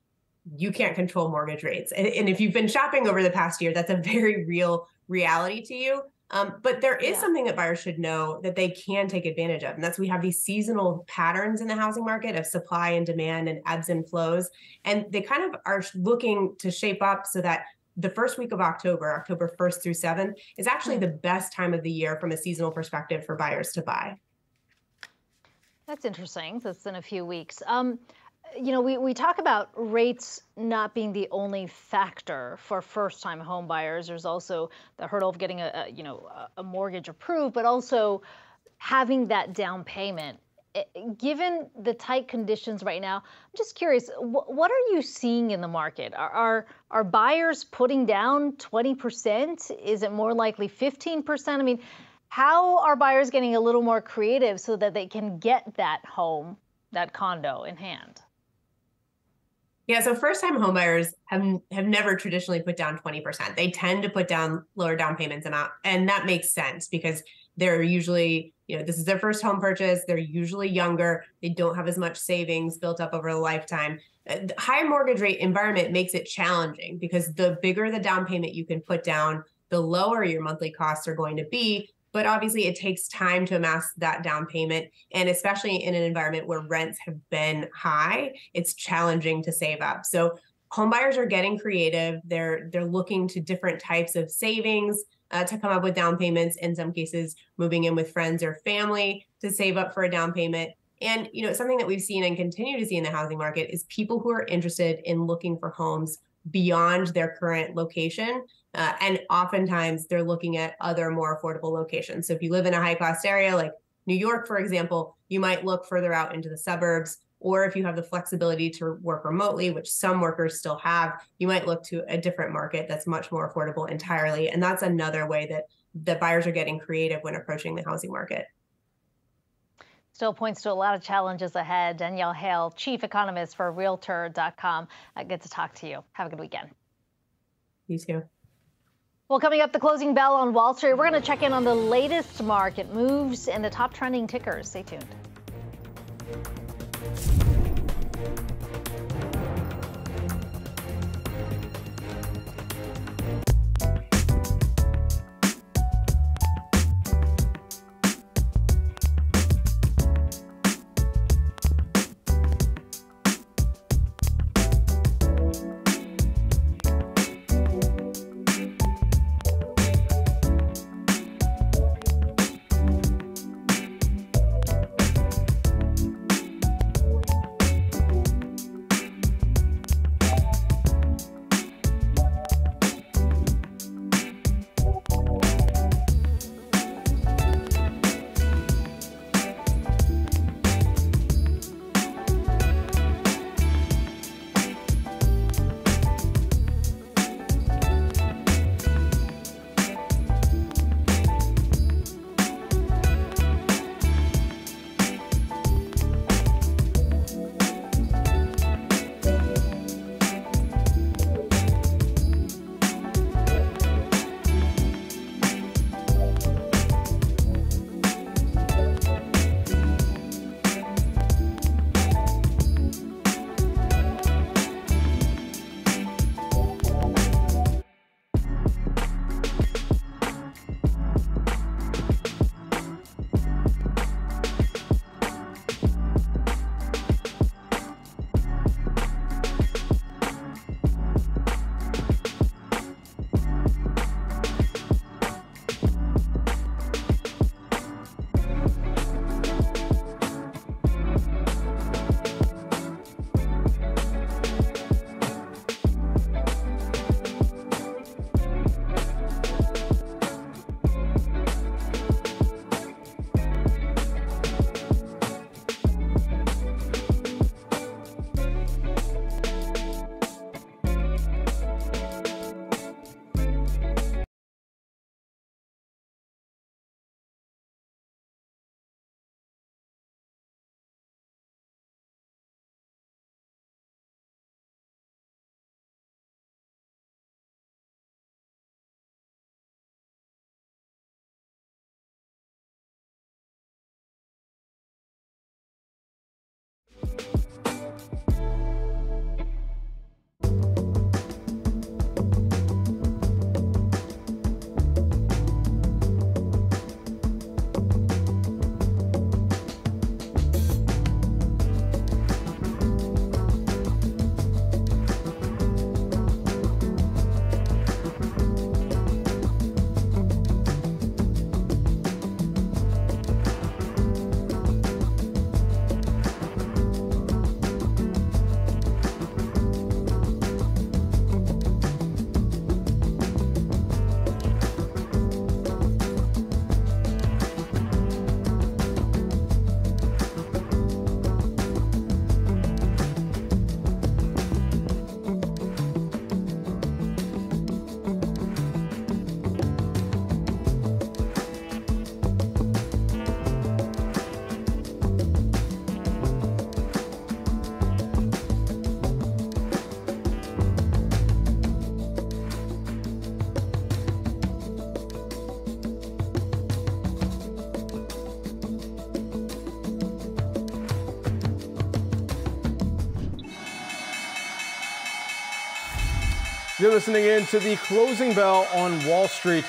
you can't control mortgage rates. And, and if you've been shopping over the past year, that's a very real reality to you. Um, but there is yeah. something that buyers should know that they can take advantage of. And that's we have these seasonal patterns in the housing market of supply and demand and ebbs and flows. And they kind of are looking to shape up so that the first week of October, October 1st through 7th, is actually the best time of the year from a seasonal perspective for buyers to buy. That's interesting. That's in a few weeks. Um, you know, we, we talk about rates not being the only factor for first-time home buyers. There's also the hurdle of getting a, a you know a mortgage approved, but also having that down payment Eh, given the tight conditions right now, I'm just curious, wh- what are you seeing in the market? Are, are, are buyers putting down 20%? Is it more likely 15%? I mean, how are buyers getting a little more creative so that they can get that home, that condo in hand? Yeah, so first-time homebuyers have have never traditionally put down 20%. They tend to put down lower down payments amount, and that makes sense because they're usually, you know, this is their first home purchase. They're usually younger. They don't have as much savings built up over a lifetime. Uh, the high mortgage rate environment makes it challenging because the bigger the down payment you can put down, the lower your monthly costs are going to be. but obviously it takes time to amass that down payment. And especially in an environment where rents have been high, it's challenging to save up. So homebuyers are getting creative. They're they're looking to different types of savings uh, to come up with down payments. In some cases, moving in with friends or family to save up for a down payment. And you know, something that we've seen and continue to see in the housing market is people who are interested in looking for homes beyond their current location. Uh, and oftentimes they're looking at other more affordable locations. So if you live in a high cost area like New York, for example, you might look further out into the suburbs. Or if you have the flexibility to work remotely, which some workers still have, you might look to a different market that's much more affordable entirely. And that's another way that the buyers are getting creative when approaching the housing market. Still points to a lot of challenges ahead. Danielle Hale, chief economist for Realtor.com. Uh, good to talk to you. Have a good weekend. You too. Well, coming up, the closing bell on Wall Street, we're going to check in on the latest market moves and the top trending tickers. Stay tuned. Bye. You're listening in to the closing bell on Wall Street.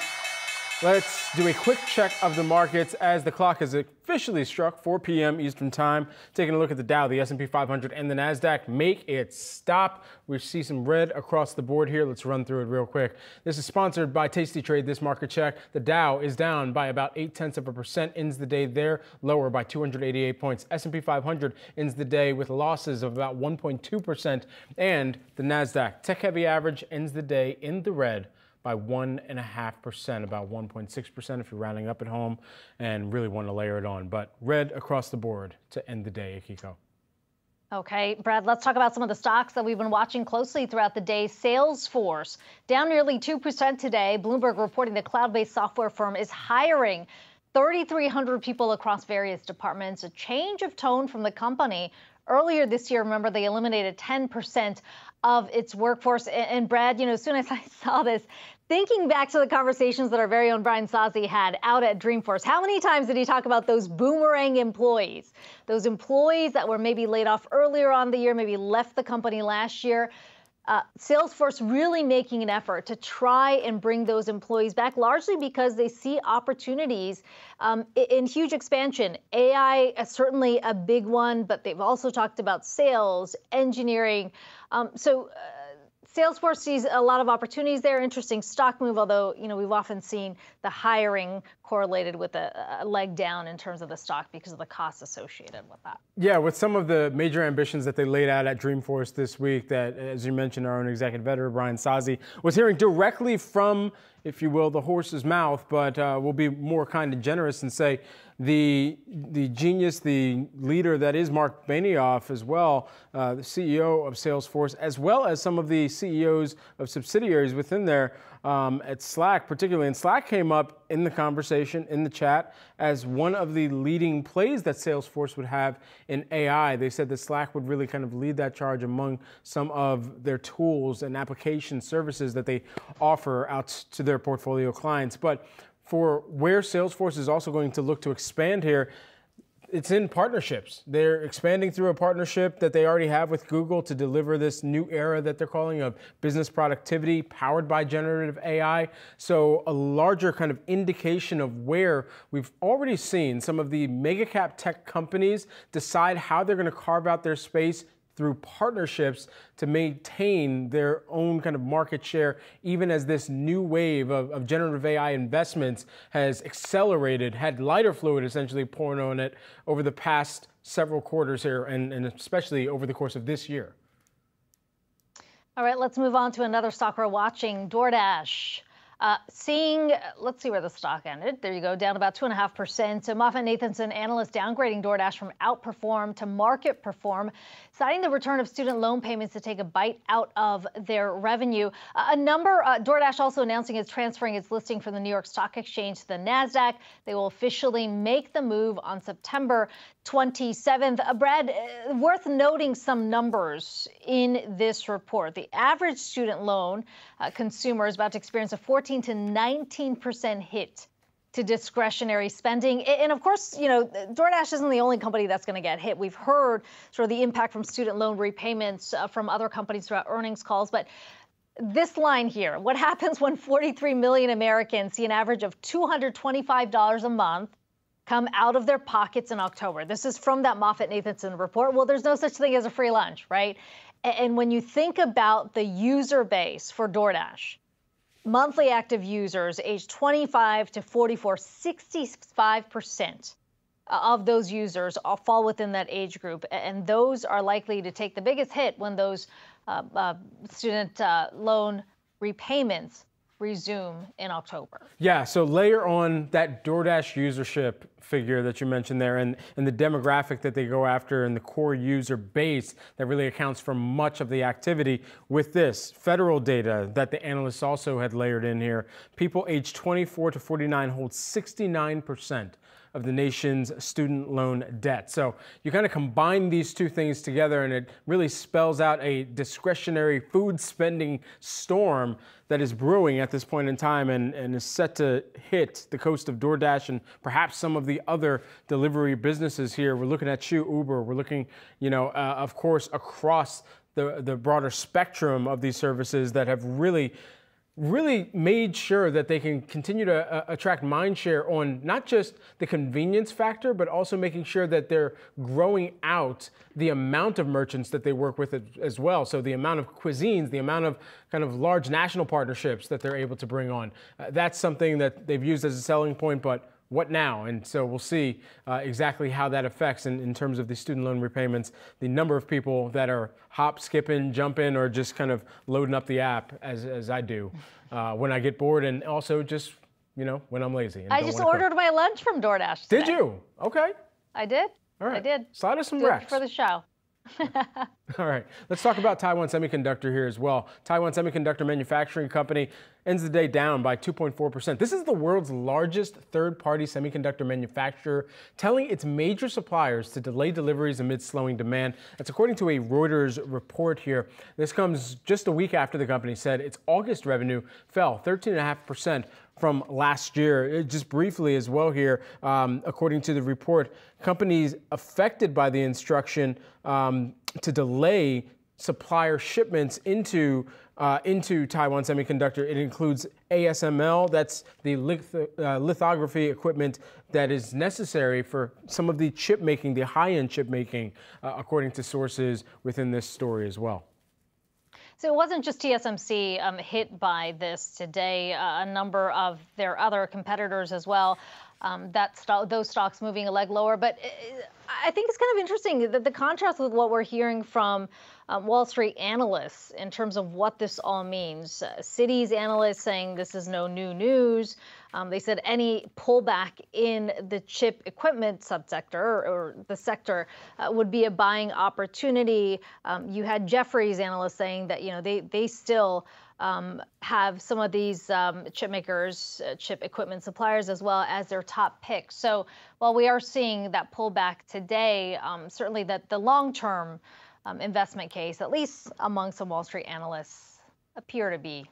Let's do a quick check of the markets as the clock has officially struck 4 p.m. Eastern Time. Taking a look at the Dow, the S&P 500, and the Nasdaq make it stop. We see some red across the board here. Let's run through it real quick. This is sponsored by tastytrade. This market check, the Dow is down by about eight tenths of a percent. Ends the day there, lower by 288 points. S&P 500 ends the day with losses of about 1.2 percent, and the Nasdaq tech-heavy average ends the day in the red by 1.5%, about 1.6% if you're rounding up at home and really want to layer it on. But red across the board to end the day, Akiko. Okay, Brad, let's talk about some of the stocks that we've been watching closely throughout the day. Salesforce down nearly 2% today. Bloomberg reporting the cloud based software firm is hiring 3,300 people across various departments, a change of tone from the company. Earlier this year, remember, they eliminated 10% of its workforce. And Brad, you know, as soon as I [LAUGHS] saw this, thinking back to the conversations that our very own Brian Sozzi had out at Dreamforce, how many times did he talk about those boomerang employees? Those employees that were maybe laid off earlier on the year, maybe left the company last year. Uh, Salesforce really making an effort to try and bring those employees back, largely because they see opportunities um, in huge expansion. AI is certainly a big one, but they've also talked about sales, engineering. Um, so. Uh, Salesforce sees a lot of opportunities there. Interesting stock move, although you know we've often seen the hiring correlated with a, a, leg down in terms of the stock because of the costs associated with that. Yeah, with some of the major ambitions that they laid out at Dreamforce this week, that as you mentioned, our own executive editor Brian Sozzi was hearing directly from, if you will, the horse's mouth, but uh, we'll be more kind and generous and say the the genius, the leader that is Marc Benioff as well, uh, the CEO of Salesforce, as well as some of the CEOs of subsidiaries within there um, at Slack, particularly. And Slack came up in the conversation in the chat as one of the leading plays that Salesforce would have in AI. They said that Slack would really kind of lead that charge among some of their tools and application services that they offer out to their portfolio clients. But for where Salesforce is also going to look to expand here, it's in partnerships. They're expanding through a partnership that they already have with Google to deliver this new era that they're calling of business productivity powered by generative AI. So, a larger kind of indication of where we've already seen some of the mega cap tech companies decide how they're going to carve out their space through partnerships to maintain their own kind of market share, even as this new wave of, of, generative AI investments has accelerated, had lighter fluid essentially pouring on it over the past several quarters here, and, and especially over the course of this year. All right, let's move on to another stock we're watching, DoorDash. Uh, seeing, let's see where the stock ended. There you go, down about 2.5%. So MoffettNathanson analyst downgrading DoorDash from outperform to market perform, citing the return of student loan payments to take a bite out of their revenue. A number, uh, DoorDash also announcing it's transferring its listing from the New York Stock Exchange to the NASDAQ. They will officially make the move on September 27th. Uh, Brad, uh, worth noting some numbers in this report. The average student loan uh, consumer is about to experience a 14 14 to 19 percent hit to discretionary spending. And of course, you know, DoorDash isn't the only company that's going to get hit. We've heard sort of the impact from student loan repayments uh, from other companies throughout earnings calls, but this line here, what [LAUGHS] happens when 43 million Americans see an average of $225 a month come out of their pockets in October? This is from that MoffettNathanson report. Well, there's no such thing as a free lunch, right? And when you think about the user base for DoorDash, monthly active users aged 25 to 44, 65% of those users all fall within that age group. And those are likely to take the biggest hit when those uh, uh, student uh, loan repayments resume in October. Yeah, so layer on that DoorDash usership figure that you mentioned there and, and the demographic that they go after and the core user base that really accounts for much of the activity with this federal data that the analysts also had layered in here. People aged 24 to 49 hold 69% of the nation's student loan debt. So you kind of combine these two things together and it really spells out a discretionary food spending storm that is brewing at this point in time and, and is set to hit the coast of DoorDash and perhaps some of the other delivery businesses here. We're looking at Chew Uber. We're looking, you know, uh, of course, across the, the broader spectrum of these services that have really really made sure that they can continue to uh, attract mind share on not just the convenience factor, but also making sure that they're growing out the amount of merchants that they work with as well. So the amount of cuisines, the amount of kind of large national partnerships that they're able to bring on. Uh, that's something that they've used as a selling point, but what now? And so we'll see uh, exactly how that affects in, in terms of the student loan repayments, the number of people that are hop, skipping, jumping, or just kind of loading up the app as, as I do uh, when I get bored and also just, you know, when I'm lazy. I just ordered my lunch from DoorDash. Today. Did you? Okay. I did. All right. I did. Slide us some Did recs. For the show. [LAUGHS] All right, let's talk about Taiwan Semiconductor here as well. Taiwan Semiconductor Manufacturing Company ends the day down by 2.4%. This is the world's largest third party semiconductor manufacturer, telling its major suppliers to delay deliveries amid slowing demand. That's according to a Reuters report here. This comes just a week after the company said its August revenue fell 13.5% from last year. Uh, just briefly as well here, um, according to the report, companies affected by the instruction um, to delay supplier shipments into uh, into Taiwan Semiconductor. It includes ASML, that's the lith- uh, lithography equipment that is necessary for some of the chip making, the high end chip making, uh, according to sources within this story as well. So it wasn't just TSMC um, hit by this today. Uh, a number of their other competitors as well. Um, that st- those stocks moving a leg lower, but uh, I think it's kind of interesting that the contrast with what we're hearing from um, Wall Street analysts in terms of what this all means. Uh, Citi's analysts saying this is no new news. Um, they said any pullback in the chip equipment subsector or, or the sector uh, would be a buying opportunity. Um, you had Jefferies analysts saying that you know they they still um, have some of these um, chip makers, uh, chip equipment suppliers, as well as their top picks. So while we are seeing that pullback today, um, certainly that the long-term um, investment case, at least among some Wall Street analysts, appear to be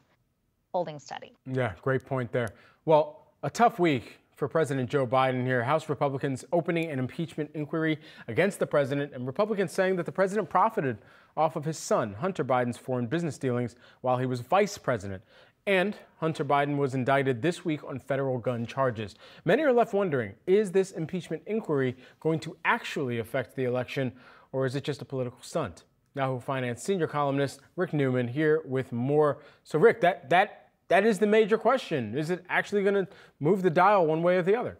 holding steady. Yeah, great point there. Well, a tough week for President Joe Biden here. House Republicans opening an impeachment inquiry against the president, and Republicans saying that the president profited off of his son, Hunter Biden's foreign business dealings while he was vice president. And Hunter Biden was indicted this week on federal gun charges. Many are left wondering is this impeachment inquiry going to actually affect the election, or is it just a political stunt? Yahoo Finance senior columnist Rick Newman here with more. So, Rick, that, that that is the major question. Is it actually going to move the dial one way or the other?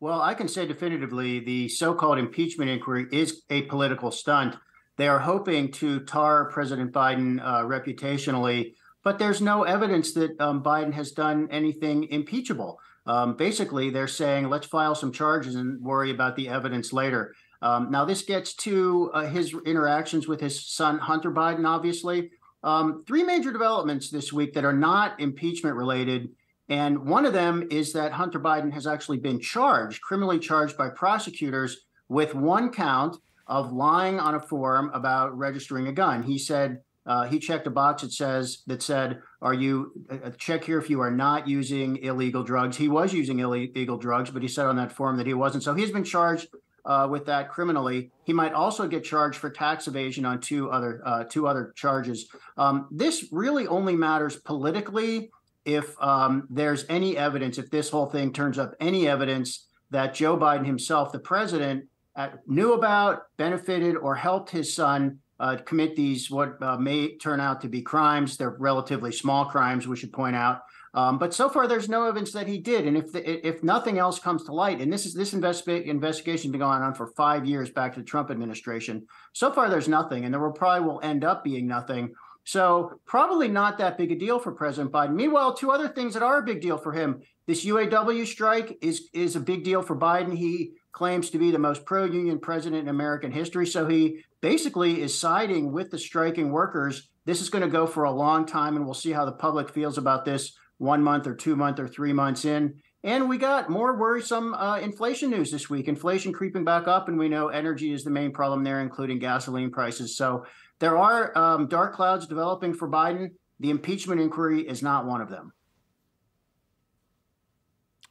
Well, I can say definitively the so called impeachment inquiry is a political stunt. They are hoping to tar President Biden uh, reputationally, but there's no evidence that um, Biden has done anything impeachable. Um, basically, they're saying, let's file some charges and worry about the evidence later. Um, now, this gets to uh, his interactions with his son, Hunter Biden, obviously. Um, three major developments this week that are not impeachment related. And one of them is that Hunter Biden has actually been charged, criminally charged by prosecutors, with one count of lying on a form about registering a gun. He said uh, he checked a box that says that said, "Are you uh, check here if you are not using illegal drugs?" He was using illegal drugs, but he said on that form that he wasn't. So he's been charged uh, with that criminally. He might also get charged for tax evasion on two other uh, two other charges. Um, this really only matters politically if um, there's any evidence, if this whole thing turns up any evidence that Joe Biden himself, the president, uh, knew about, benefited, or helped his son uh, commit these what uh, may turn out to be crimes. They're relatively small crimes, we should point out. Um, but so far, there's no evidence that he did. And if the, if nothing else comes to light, and this is this investi- investigation has been going on for five years back to the Trump administration. So far, there's nothing, and there will probably will end up being nothing. So probably not that big a deal for President Biden. Meanwhile, two other things that are a big deal for him: this UAW strike is is a big deal for Biden. He claims to be the most pro-union president in American history, so he basically is siding with the striking workers. This is going to go for a long time, and we'll see how the public feels about this one month or two month or three months in. And we got more worrisome uh, inflation news this week. Inflation creeping back up, and we know energy is the main problem there, including gasoline prices. So there are um, dark clouds developing for Biden. The impeachment inquiry is not one of them.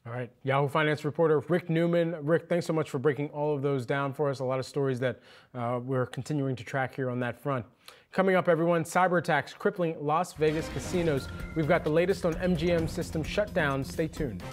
All right, Yahoo Finance reporter Rick Newman. Rick, thanks so much for breaking all of those down for us. A lot of stories that uh, we're continuing to track here on that front. Coming up, everyone, cyber attacks crippling Las Vegas casinos. We've got the latest on MGM system shutdowns. Stay tuned.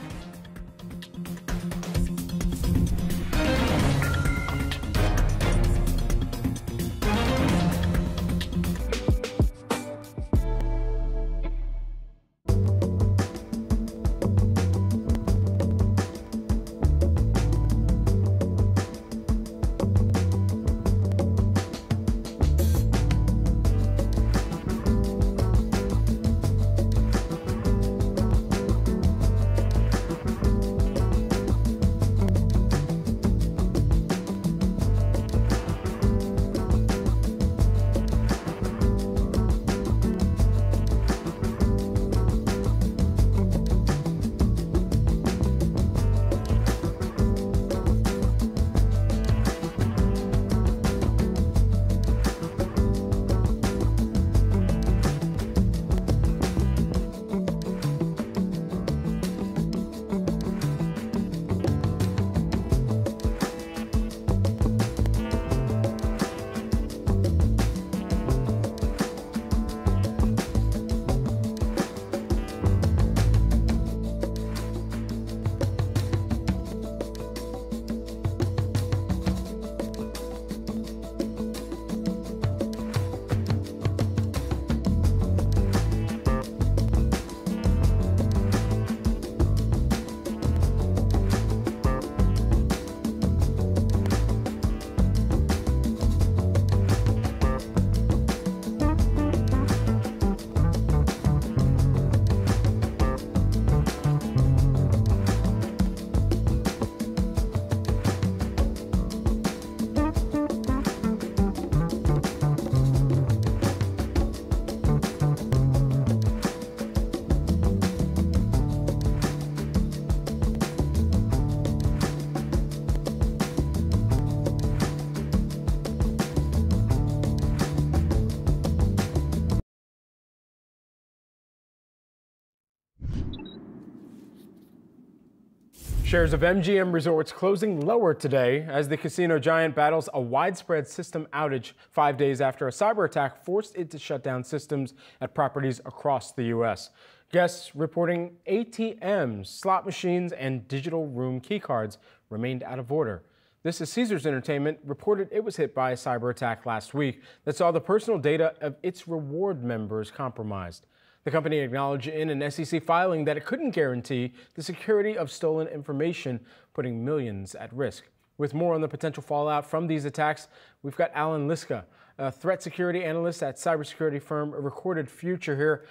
Shares of MGM Resorts closing lower today as the casino giant battles a widespread system outage five days after a cyber attack forced it to shut down systems at properties across the U.S. Guests reporting ATMs, slot machines, and digital room keycards remained out of order. This is Caesars Entertainment reported it was hit by a cyber attack last week that saw the personal data of its reward members compromised. The company acknowledged in an SEC filing that it couldn't guarantee the security of stolen information, putting millions at risk. With more on the potential fallout from these attacks, we've got Allan Liska, a threat security analyst at cybersecurity firm Recorded Future here.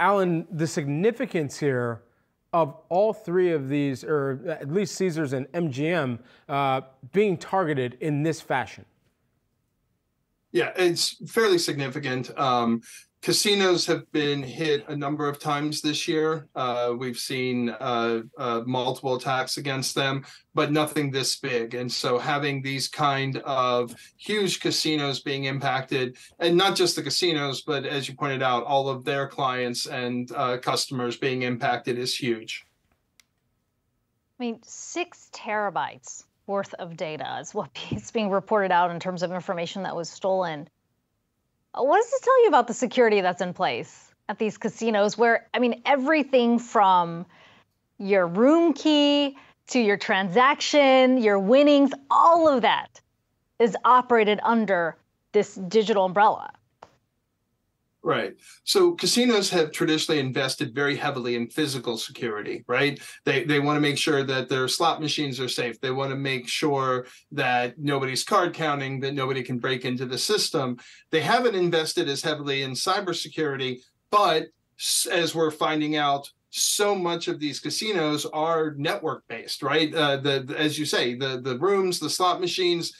Allan, the significance here of all three of these, or at least Caesars and MGM, uh, being targeted in this fashion? Yeah, it's fairly significant. Um, Casinos have been hit a number of times this year. Uh, we've seen uh, uh, multiple attacks against them, but nothing this big. And so having these kind of huge casinos being impacted, and not just the casinos, but as you pointed out, all of their clients and uh, customers being impacted is huge. I mean, six terabytes worth of data is what [LAUGHS] is being reported out in terms of information that was stolen. Uh, what does this tell you about the security that's in place at these casinos where, I mean, everything from your room key to your transaction, your winnings, all of that is operated under this digital umbrella? Right. So casinos have traditionally invested very heavily in physical security, right? They they want to make sure that their slot machines are safe. They want to make sure that nobody's card counting, that nobody can break into the system. They haven't invested as heavily in cybersecurity, but as we're finding out, so much of these casinos are network based, right? Uh, the as you say, the the rooms, the slot machines,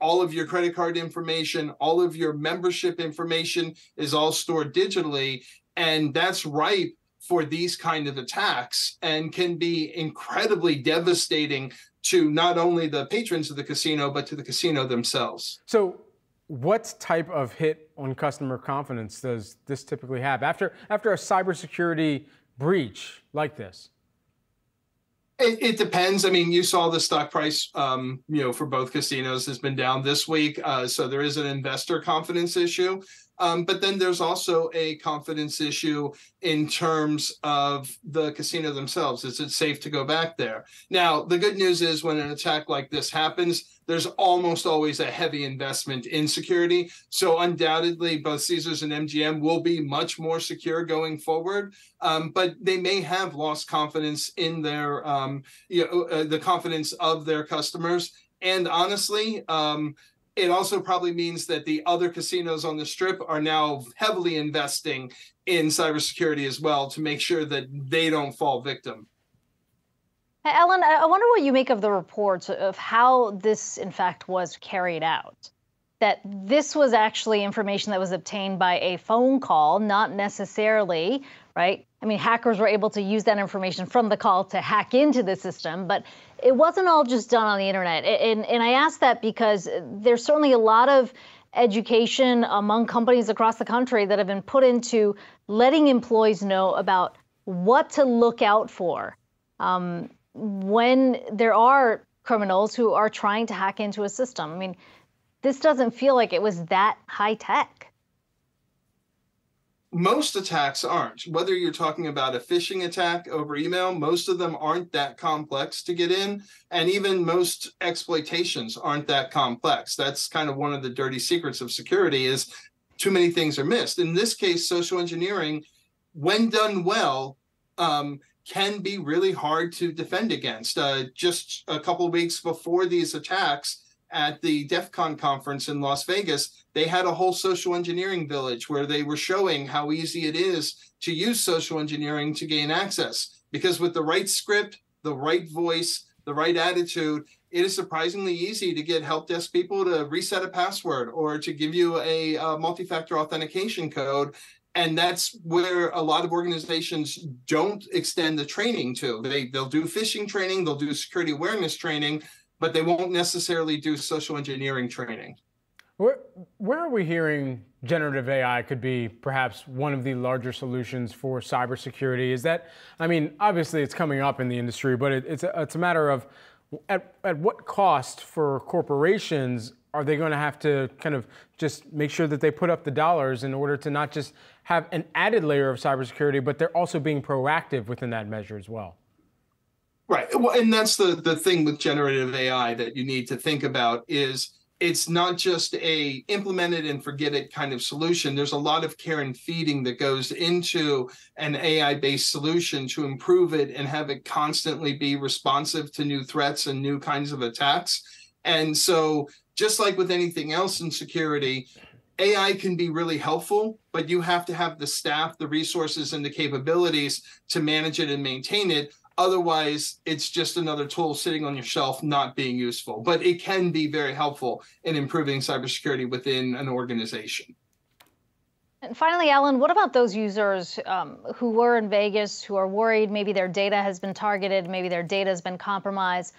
all of your credit card information, all of your membership information is all stored digitally. And that's ripe for these kind of attacks and can be incredibly devastating to not only the patrons of the casino, but to the casino themselves. So what type of hit on customer confidence does this typically have after after a cybersecurity breach like this? It, it, depends. I mean, you saw the stock price, um, you know, for both casinos has been down this week. Uh, so there is an investor confidence issue. Um, but then there's also a confidence issue in terms of the casino themselves. Is it safe to go back there? Now, the good news is when an attack like this happens, there's almost always a heavy investment in security. So undoubtedly, both Caesars and MGM will be much more secure going forward. Um, but they may have lost confidence in their, um, you know, uh, the confidence of their customers. And honestly, um, it also probably means that the other casinos on the strip are now heavily investing in cybersecurity as well to make sure that they don't fall victim. Allan, I wonder what you make of the reports of how this, in fact, was carried out. That this was actually information that was obtained by a phone call, not necessarily, right? I mean, hackers were able to use that information from the call to hack into the system, but it wasn't all just done on the internet. And, and I ask that because there's certainly a lot of education among companies across the country that have been put into letting employees know about what to look out for um, when there are criminals who are trying to hack into a system. I mean, this doesn't feel like it was that high tech most attacks aren't. Whether you're talking about a phishing attack over email, most of them aren't that complex to get in. And even most exploitations aren't that complex. That's kind of one of the dirty secrets of security is too many things are missed. In this case, social engineering, when done well, um, can be really hard to defend against. Uh, just a couple weeks before these attacks, at the DEF CON conference in Las Vegas, they had a whole social engineering village where they were showing how easy it is to use social engineering to gain access. Because with the right script, the right voice, the right attitude, it is surprisingly easy to get help desk people to reset a password or to give you a, a multi-factor authentication code and that's where a lot of organizations don't extend the training to they they'll do phishing training they'll do security awareness training but they won't necessarily do social engineering training. Where, where are we hearing generative AI could be perhaps one of the larger solutions for cybersecurity? Is that, I mean, obviously it's coming up in the industry, but it, it's, a, it's a matter of at, at what cost for corporations are they going to have to kind of just make sure that they put up the dollars in order to not just have an added layer of cybersecurity, but they're also being proactive within that measure as well? Right. Well, and that's the the thing with generative AI that you need to think about is it's not just a implement it and forget it kind of solution. There's a lot of care and feeding that goes into an AI based solution to improve it and have it constantly be responsive to new threats and new kinds of attacks. And so, just like with anything else in security, AI can be really helpful, but you have to have the staff, the resources, and the capabilities to manage it and maintain it Otherwise, it's just another tool sitting on your shelf, not being useful. But it can be very helpful in improving cybersecurity within an organization. And finally, Allan, what about those users um, who were in Vegas, who are worried maybe their data has been targeted, maybe their data has been compromised?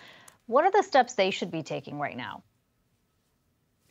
What are the steps they should be taking right now?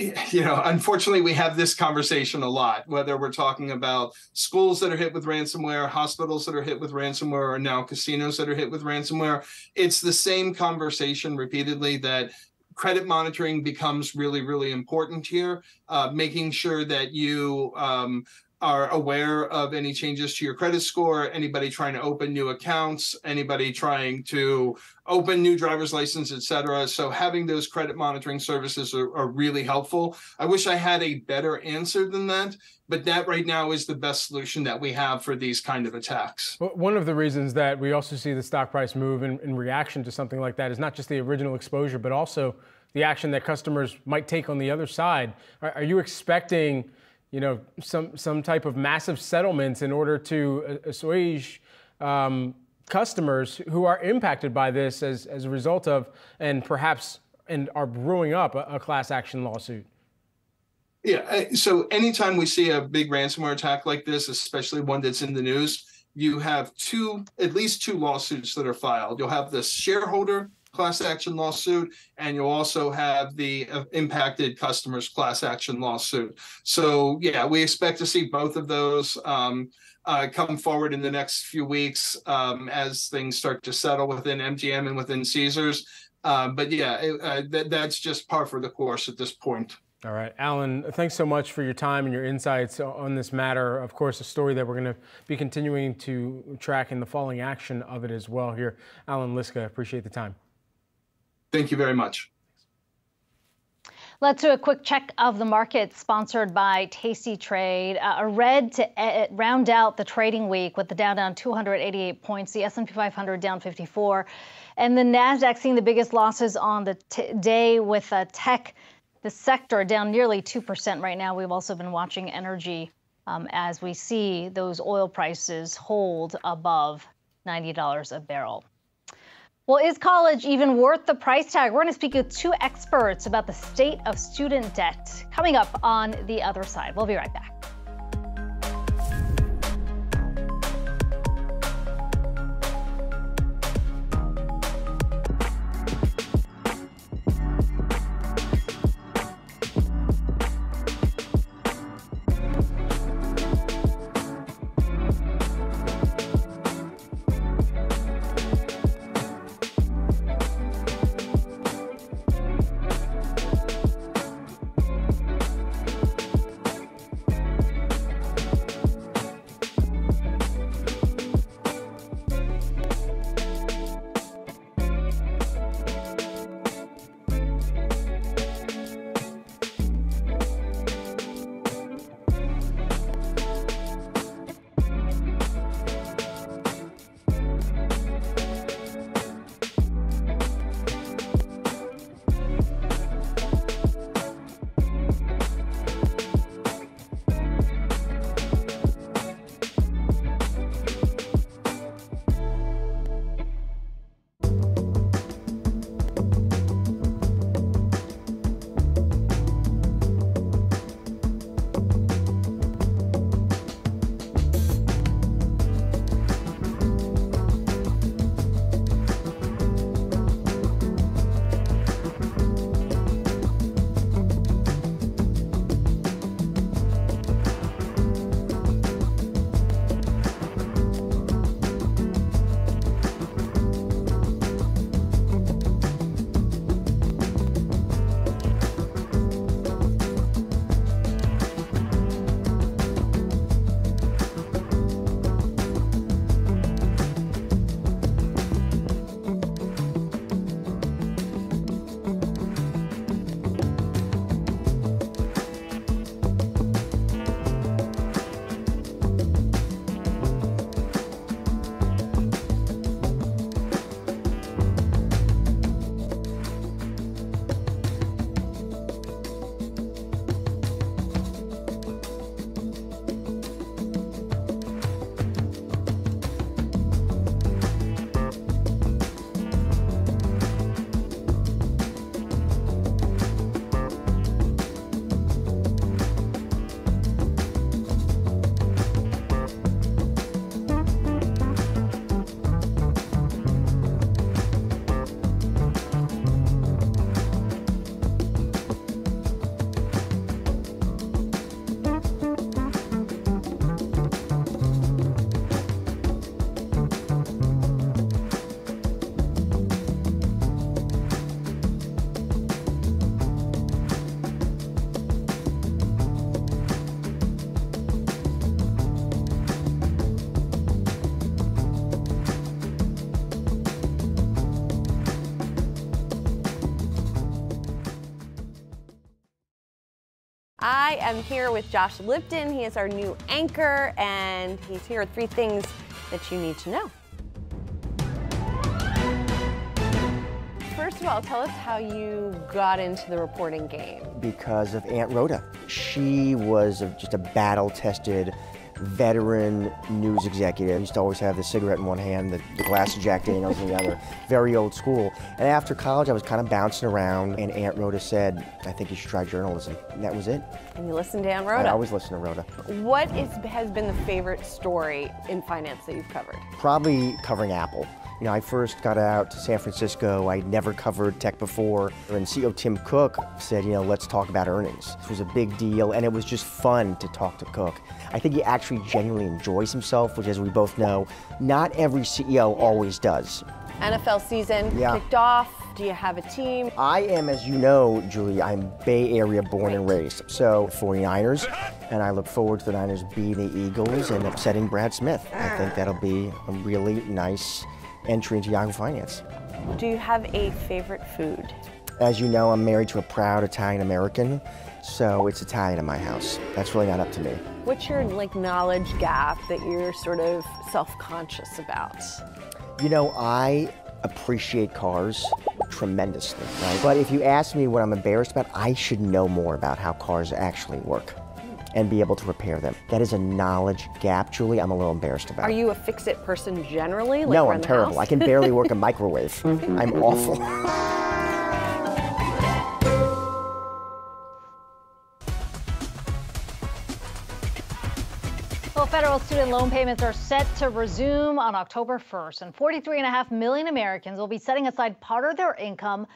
[LAUGHS] you know, unfortunately, we have this conversation a lot, whether we're talking about schools that are hit with ransomware, hospitals that are hit with ransomware, or now casinos that are hit with ransomware. It's the same conversation repeatedly that credit monitoring becomes really, really important here, uh, making sure that you um, are aware of any changes to your credit score, anybody trying to open new accounts, anybody trying to open new driver's license, et cetera. So having those credit monitoring services are, are, really helpful. I wish I had a better answer than that, but that right now is the best solution that we have for these kind of attacks. one of the reasons that we also see the stock price move in, in reaction to something like that is not just the original exposure, but also the action that customers might take on the other side. Are, are you expecting you know, some, some type of massive settlements in order to assuage um, customers who are impacted by this as, as a result of, and perhaps, and are brewing up a, a class action lawsuit. Yeah. So anytime we see a big ransomware attack like this, especially one that's in the news, you have two, at least two lawsuits that are filed. You'll have the shareholder class action lawsuit, and you'll also have the uh, impacted customers class action lawsuit. So yeah, we expect to see both of those um, uh, come forward in the next few weeks um, as things start to settle within MGM and within Caesars. Uh, but yeah, it, uh, th- that's just par for the course at this point. All right, Allan, thanks so much for your time and your insights on this matter. Of course, a story that we're going to be continuing to track in the falling action of it as well here. Allan Liska, appreciate the time. Thank you very much. Let's do a quick check of the market sponsored by tastytrade. Uh, a red to uh, round out the trading week with the Dow down 288 points, the S&P 500 down 54, and the Nasdaq seeing the biggest losses on the day with uh, tech the sector down nearly 2% right now. We've also been watching energy um, as we see those oil prices hold above $90 a barrel. Well, is college even worth the price tag? We're going to speak with two experts about the state of student debt coming up on the other side. We'll be right back. I am here with Josh Lipton. He is our new anchor, and he's here with three things that you need to know. First of all, tell us how you got into the reporting game. Because of Aunt Rhoda. She was just a battle tested veteran news executive. Used to always have the cigarette in one hand, the, the glass of Jack Daniels in the other. Very old school. And after college, I was kind of bouncing around, and Aunt Rhoda said, I think you should try journalism. And that was it. And you listened to Aunt Rhoda. I always listen to Rhoda. What is, has been the favorite story in finance that you've covered? Probably covering Apple You know, I first got out to San Francisco. I'd never covered tech before. And CEO Tim Cook said, you know, let's talk about earnings. This was a big deal, and it was just fun to talk to Cook. I think he actually genuinely enjoys himself, which, as we both know, not every CEO always does. NFL season Yeah. kicked off. Do you have a team? I am, as you know, Julie, I'm Bay Area born and raised. So, 49ers, and I look forward to the Niners beating the Eagles and upsetting Brad Smith. I ah. think that'll be a really nice entry into Yahoo Finance. Do you have a favorite food? As you know, I'm married to a proud Italian American, so it's Italian in my house. That's really not up to me. What's your like knowledge gap that you're sort of self-conscious about? You know, I appreciate cars tremendously, right? But if you ask me what I'm embarrassed about, I should know more about how cars actually work and be able to repair them. That is a knowledge gap, Julie, I'm a little embarrassed about. Are you a fix-it person generally? Like no, I'm terrible. house? I can barely work a microwave. [LAUGHS] I'm awful. [LAUGHS] Well, federal student loan payments are set to resume on October 1st, and 43.5 million Americans will be setting aside part of their income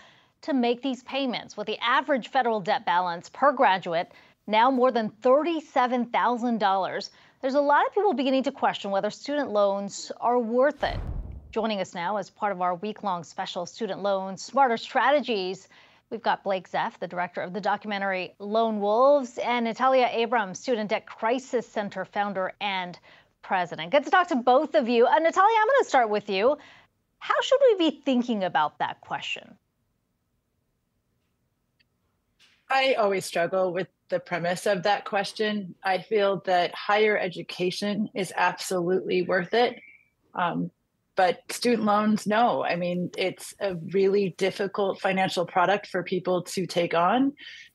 to make these payments, with the average federal debt balance per graduate now more than $37,000. There's a lot of people beginning to question whether student loans are worth it. Joining us now as part of our week long special Student Loans Smarter Strategies, we've got Blake Zeff, the director of the documentary Loan Wolves, and Natalia Abrams, Student Debt Crisis Center founder and president. Good to talk to both of you. Uh, Natalia, I'm going to start with you. How should we be thinking about that question? I always struggle with the premise of that question. I feel that higher education is absolutely worth it. Um, but student loans, no. I mean, it's a really difficult financial product for people to take on.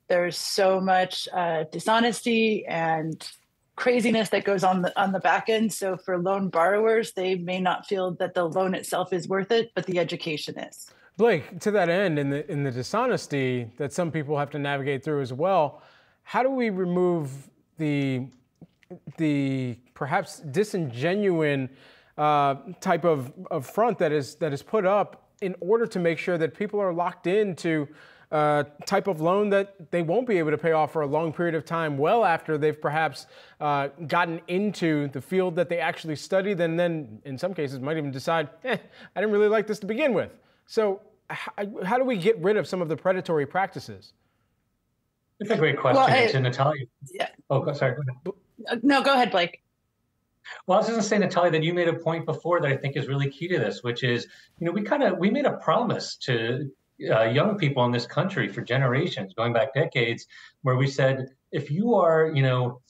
There's so much uh, dishonesty and craziness that goes on the on the back end. So for loan borrowers, they may not feel that the loan itself is worth it, but the education is. Blake, to that end, in the in the dishonesty that some people have to navigate through as well, how do we remove the the perhaps disingenuine uh, type of, of front that is that is put up in order to make sure that people are locked into a type of loan that they won't be able to pay off for a long period of time, well after they've perhaps uh, gotten into the field that they actually studied, and then in some cases might even decide, eh, I didn't really like this to begin with. So, how, how do we get rid of some of the predatory practices? That's a great question. Well, and I- to Natalia. Yeah. Oh, sorry. Go ahead. Uh, No, go ahead, Blake. Well, I was just going to say, Natalia, that you made a point before that I think is really key to this, which is, you know, we kind of we made a promise to uh, young people in this country for generations, going back decades, where we said, if you are, you know,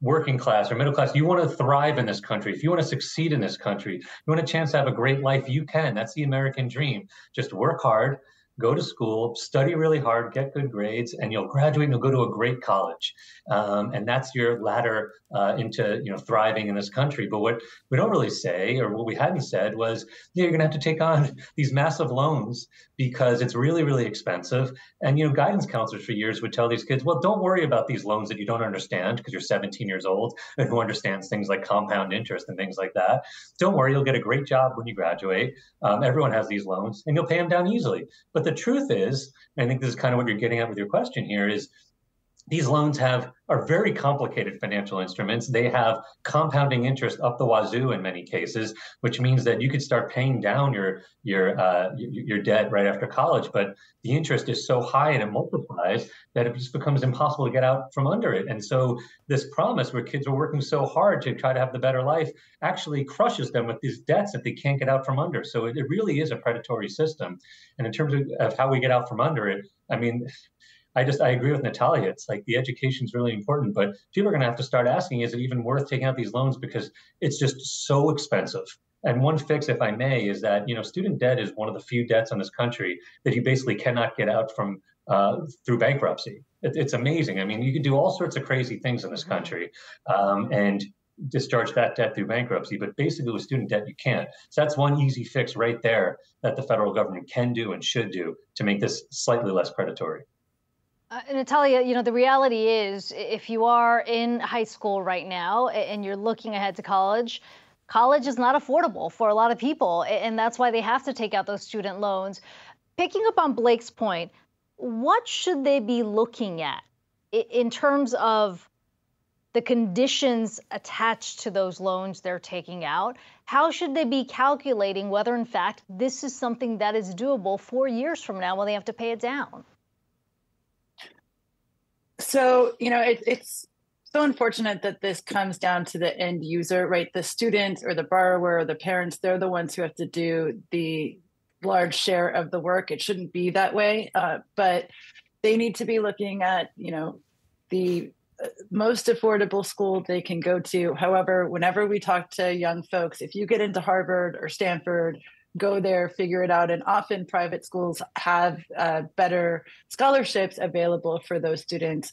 working class or middle class, you want to thrive in this country, if you want to succeed in this country, you want a chance to have a great life, you can. That's the American dream. Just work hard, go to school, study really hard, get good grades, and you'll graduate and you'll go to a great college. Um, and that's your ladder uh, into you know thriving in this country. But what we don't really say, or what we hadn't said, was yeah, you're going to have to take on [LAUGHS] these massive loans because it's really really expensive. And you know, guidance counselors for years would tell these kids, well, don't worry about these loans that you don't understand because you're 17 years old and who understands things like compound interest and things like that. Don't worry, you'll get a great job when you graduate. Um, everyone has these loans, and you'll pay them down easily. But the truth is, I think this is kind of what you're getting at with your question here, is these loans have are very complicated financial instruments. They have compounding interest up the wazoo in many cases, which means that you could start paying down your your uh, your, debt right after college, but the interest is so high and it multiplies that it just becomes impossible to get out from under it. And so this promise, where kids are working so hard to try to have the better life, actually crushes them with these debts that they can't get out from under. So it, it really is a predatory system. And in terms of, of how we get out from under it, I mean. I just I agree with Natalia. It's like the education is really important, but people are going to have to start asking: Is it even worth taking out these loans because it's just so expensive? And one fix, if I may, is that you know student debt is one of the few debts in this country that you basically cannot get out from uh, through bankruptcy. It, it's amazing. I mean, you can do all sorts of crazy things in this country, um, and discharge that debt through bankruptcy. But basically, with student debt, you can't. So that's one easy fix right there that the federal government can do and should do to make this slightly less predatory. Uh, Natalia, you know, the reality is if you are in high school right now and you're looking ahead to college, college is not affordable for a lot of people, and that's why they have to take out those student loans. Picking up on Blake's point, what should they be looking at in terms of the conditions attached to those loans they're taking out? How should they be calculating whether, in fact, this is something that is doable four years from now when they have to pay it down? So, you know, it, it's so unfortunate that this comes down to the end user, right? The student or the borrower or the parents, they're the ones who have to do the large share of the work. It shouldn't be that way. Uh, but they need to be looking at, you know, the uh, most affordable school they can go to. However, whenever we talk to young folks, if you get into Harvard or Stanford, go there, figure it out. And often private schools have uh, better scholarships available for those students.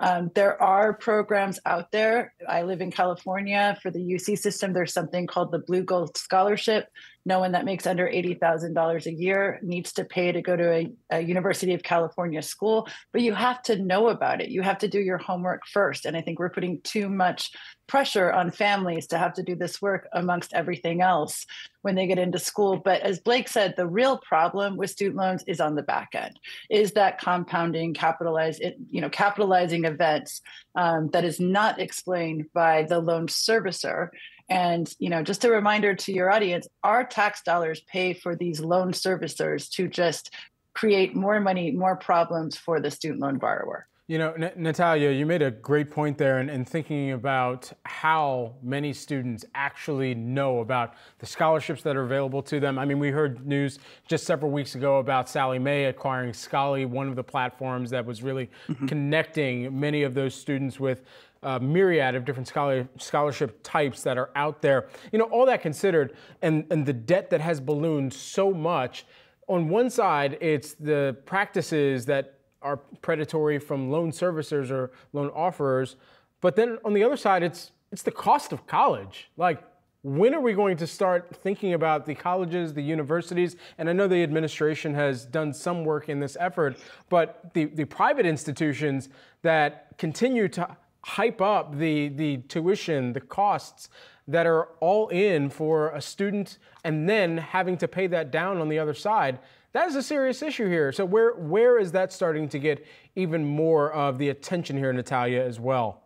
Um, there are programs out there. I live in California. For the UC system, there's something called the Blue Gold Scholarship. No one that makes under $80,000 a year needs to pay to go to a, a, University of California school, but you have to know about it. You have to do your homework first. And I think we're putting too much pressure on families to have to do this work amongst everything else when they get into school. But as Blake said, the real problem with student loans is on the back end, is that compounding, capitalize, you know, capitalizing events um, that is not explained by the loan servicer. And you know, just a reminder to your audience, our tax dollars pay for these loan servicers to just create more money, more problems for the student loan borrower. You know, N- Natalia, you made a great point there in, in, thinking about how many students actually know about the scholarships that are available to them. I mean, we heard news just several weeks ago about Sallie Mae acquiring Scholly, one of the platforms that was really mm-hmm. connecting many of those students with a myriad of different scholar, scholarship types that are out there. You know, all that considered, and, and the debt that has ballooned so much, on one side, it's the practices that are predatory from loan servicers or loan offerers. But then on the other side, it's it's the cost of college. Like, when are we going to start thinking about the colleges, the universities? And I know the administration has done some work in this effort, but the, the private institutions that continue to hype up the, the tuition, the costs that are all in for a student and then having to pay that down on the other side, that is a serious issue here. So where where is that starting to get even more of the attention here, in Natalia, as well?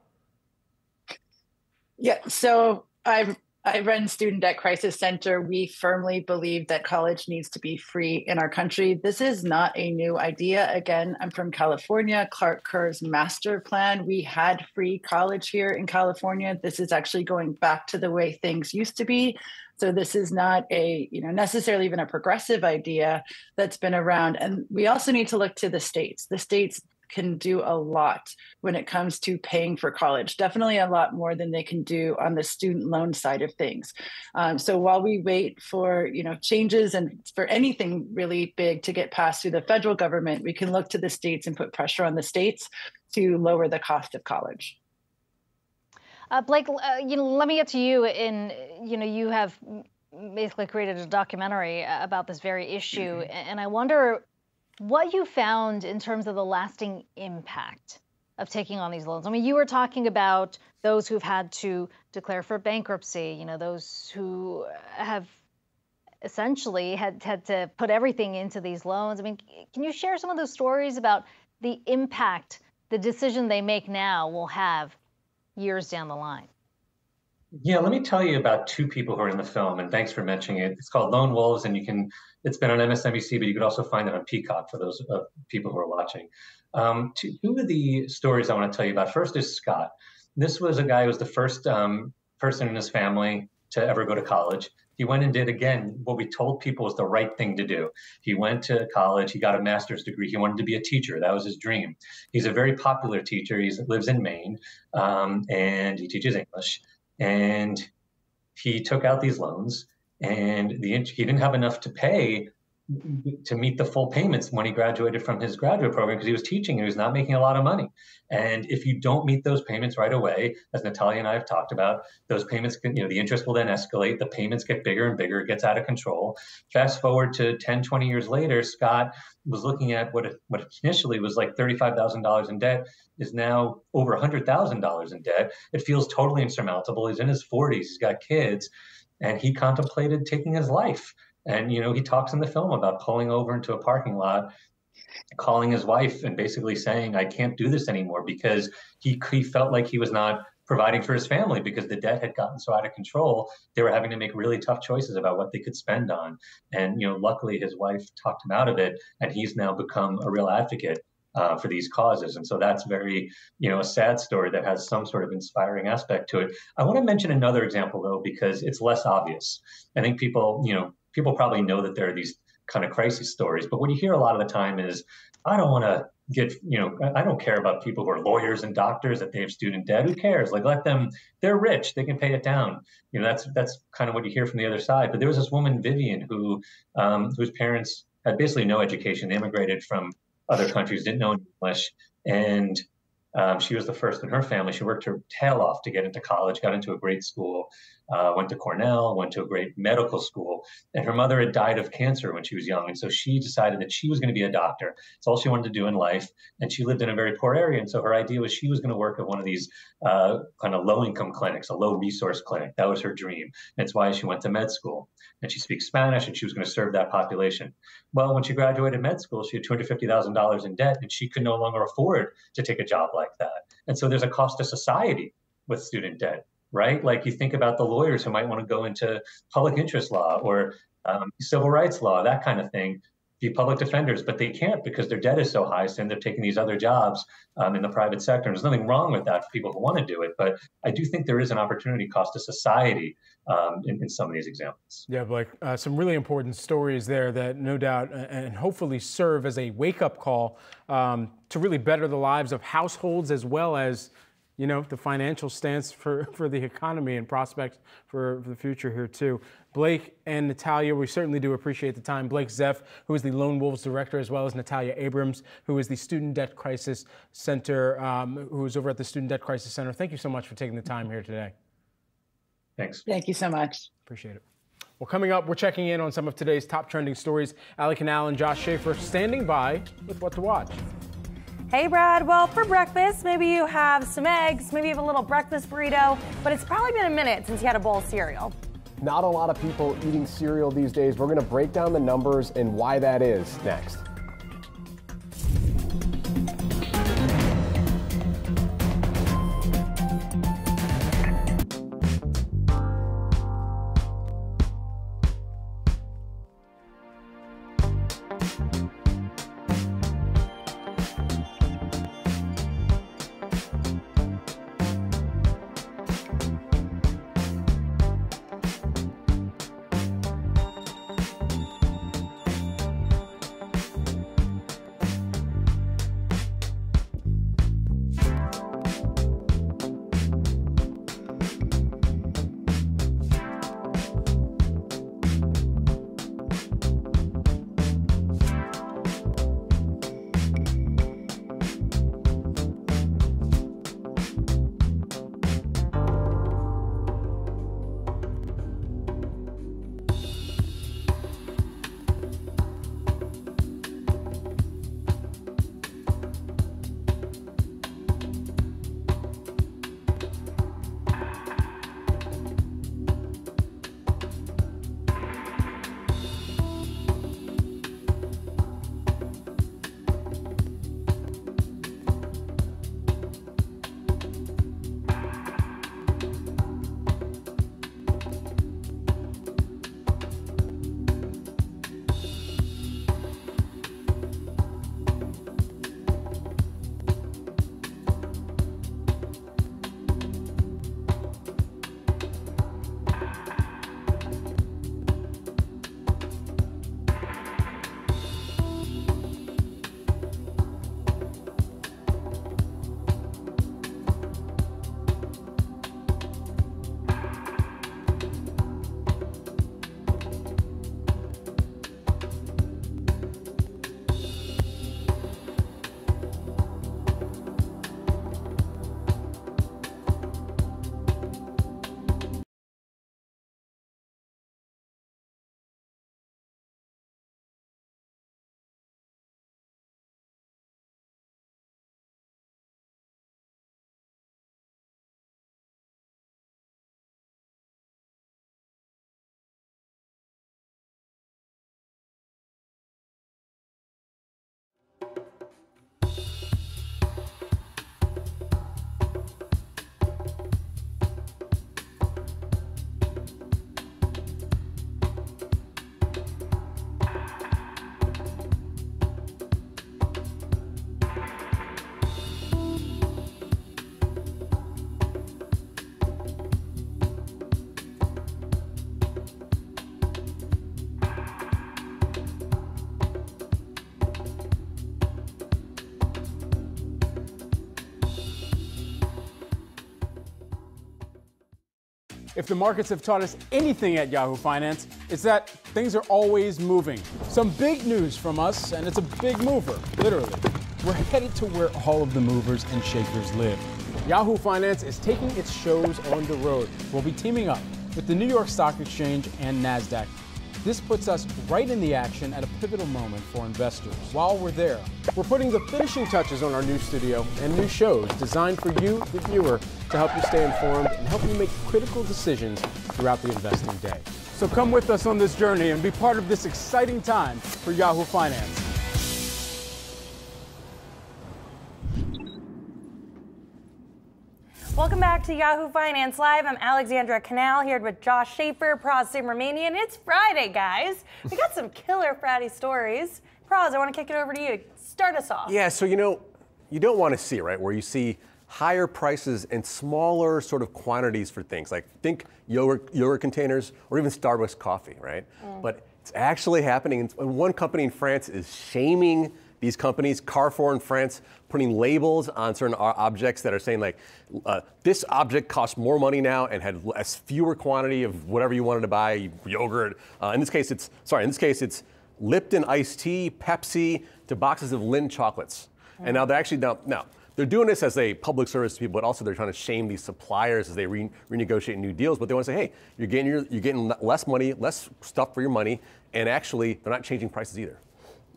Yeah. So I I run Student Debt Crisis Center. We firmly believe that college needs to be free in our country. This is not a new idea. Again, I'm from California. Clark Kerr's master plan. We had free college here in California. This is actually going back to the way things used to be. So this is not a, you know, necessarily even a progressive idea that's been around. And we also need to look to the states. The states can do a lot when it comes to paying for college definitely a lot more than they can do on the student loan side of things um, so while we wait for you know changes and for anything really big to get passed through the federal government we can look to the states and put pressure on the states to lower the cost of college uh, Blake, uh, you know, let me get to you. In you know, you have basically created a documentary uh, about this very issue, mm-hmm. and I wonder what you found in terms of the lasting impact of taking on these loans. I mean, you were talking about those who've had to declare for bankruptcy. You know, those who have essentially had had to put everything into these loans. I mean, can you share some of those stories about the impact the decision they make now will have years down the line? Yeah, let me tell you about two people who are in the film, and thanks for mentioning it. It's called Loan Wolves, and you can. It's been on MSNBC, but you could also find it on Peacock for those uh, people who are watching. Um, two, two of the stories I want to tell you about. First is Scott. This was a guy who was the first um, person in his family to ever go to college. He went and did again what we told people was the right thing to do. He went to college, he got a master's degree. He wanted to be a teacher. That was his dream. He's a very popular teacher. He lives in Maine um, and he teaches English. And he took out these loans and the he didn't have enough to pay to meet the full payments when he graduated from his graduate program because he was teaching and he was not making a lot of money. And if you don't meet those payments right away, as Natalia and I have talked about, those payments can, you know, the interest will then escalate. The payments get bigger and bigger. It gets out of control. Fast forward to 10, 20 years later, Scott was looking at what, what initially was like $35,000 in debt is now over $100,000 in debt. It feels totally insurmountable. He's in his 40s. He's got kids and he contemplated taking his life. And you know, he talks in the film about pulling over into a parking lot, calling his wife, and basically saying, "I can't do this anymore," because he he felt like he was not providing for his family because the debt had gotten so out of control. They were having to make really tough choices about what they could spend on. And you know, luckily his wife talked him out of it, and he's now become a real advocate uh, for these causes. And so that's very, you know, a sad story that has some sort of inspiring aspect to it. I want to mention another example though, because it's less obvious. I think people, you know, people probably know that there are these kind of crisis stories, but what you hear a lot of the time is, I don't want to get, you know, I don't care about people who are lawyers and doctors that they have student debt. Who cares? Like let them, they're rich, they can pay it down. You know, that's that's kind of what you hear from the other side. But there was this woman, Vivian, who um, whose parents had basically no education. They immigrated from other countries didn't know English, and um, she was the first in her family. She worked her tail off to get into college, got into a great school, uh, went to Cornell, went to a great medical school. And her mother had died of cancer when she was young. And so she decided that she was going to be a doctor. It's all she wanted to do in life. And she lived in a very poor area. And so her idea was she was going to work at one of these uh, kind of low income clinics, a low resource clinic. That was her dream. That's why she went to med school. And she speaks Spanish and she was going to serve that population. Well, when she graduated med school, she had $250,000 in debt and she could no longer afford to take a job like that. And so there's a cost to society with student debt right? Like you think about the lawyers who might want to go into public interest law or um, civil rights law, that kind of thing, be public defenders, but they can't because their debt is so high. So they're taking these other jobs um, in the private sector. And there's nothing wrong with that for people who want to do it. But I do think there is an opportunity cost to society um, in, in, some of these examples. Yeah, Blake, uh, some really important stories there that no doubt and hopefully serve as a wake up call um, to really better the lives of households as well as you know, the financial stance for, [LAUGHS] for the economy and prospects for, for, the future here too. Blake and Natalia, we certainly do appreciate the time. Blake Zeff, who is the Loan Wolves Director, as well as Natalia Abrams, who is the Student Debt Crisis Center, um, who is over at the Student Debt Crisis Center. Thank you so much for taking the time here today. Thanks. Thank you so much. Appreciate it. Well, coming up, we're checking in on some of today's top trending stories. Ali Canal and Josh Schafer standing by with what to watch. Hey, Brad. Well, for breakfast, maybe you have some eggs, maybe you have a little breakfast burrito, but it's probably been a minute since you had a bowl of cereal. Not a lot of people eating cereal these days. We're going to break down the numbers and why that is next. If the markets have taught us anything at Yahoo Finance, it's that things are always moving. Some big news from us, and it's a big mover, literally. We're headed to where all of the movers and shakers live. Yahoo Finance is taking its shows on the road. We'll be teaming up with the New York Stock Exchange and NASDAQ. This puts us right in the action at a pivotal moment for investors. While we're there, we're putting the finishing touches on our new studio and new shows designed for you, the viewer, to help you stay informed and help you make critical decisions throughout the investing day. So come with us on this journey and be part of this exciting time for Yahoo Finance. To Yahoo Finance Live. I'm Alexandra Canal here with Josh Schafer, Pras Subramanian. It's Friday, guys. We got some killer Friday stories. Pras, I want to kick it over to you. Start us off. Yeah, so you know, you don't want to see, right, where you see higher prices and smaller sort of quantities for things like think yogurt, yogurt containers or even Starbucks coffee, right? Mm. But it's actually happening. And one company in France is shaming these companies, Carrefour in France, putting labels on certain objects that are saying like, uh, this object costs more money now and had less fewer quantity of whatever you wanted to buy, yogurt. Uh, in this case, it's sorry. In this case, it's Lipton iced tea, Pepsi, to boxes of Lindt chocolates. Mm. And now they're actually now, now they're doing this as a public service to people, but also they're trying to shame these suppliers as they re- renegotiate new deals. But they want to say, hey, you're getting your, you're getting less money, less stuff for your money, and actually they're not changing prices either.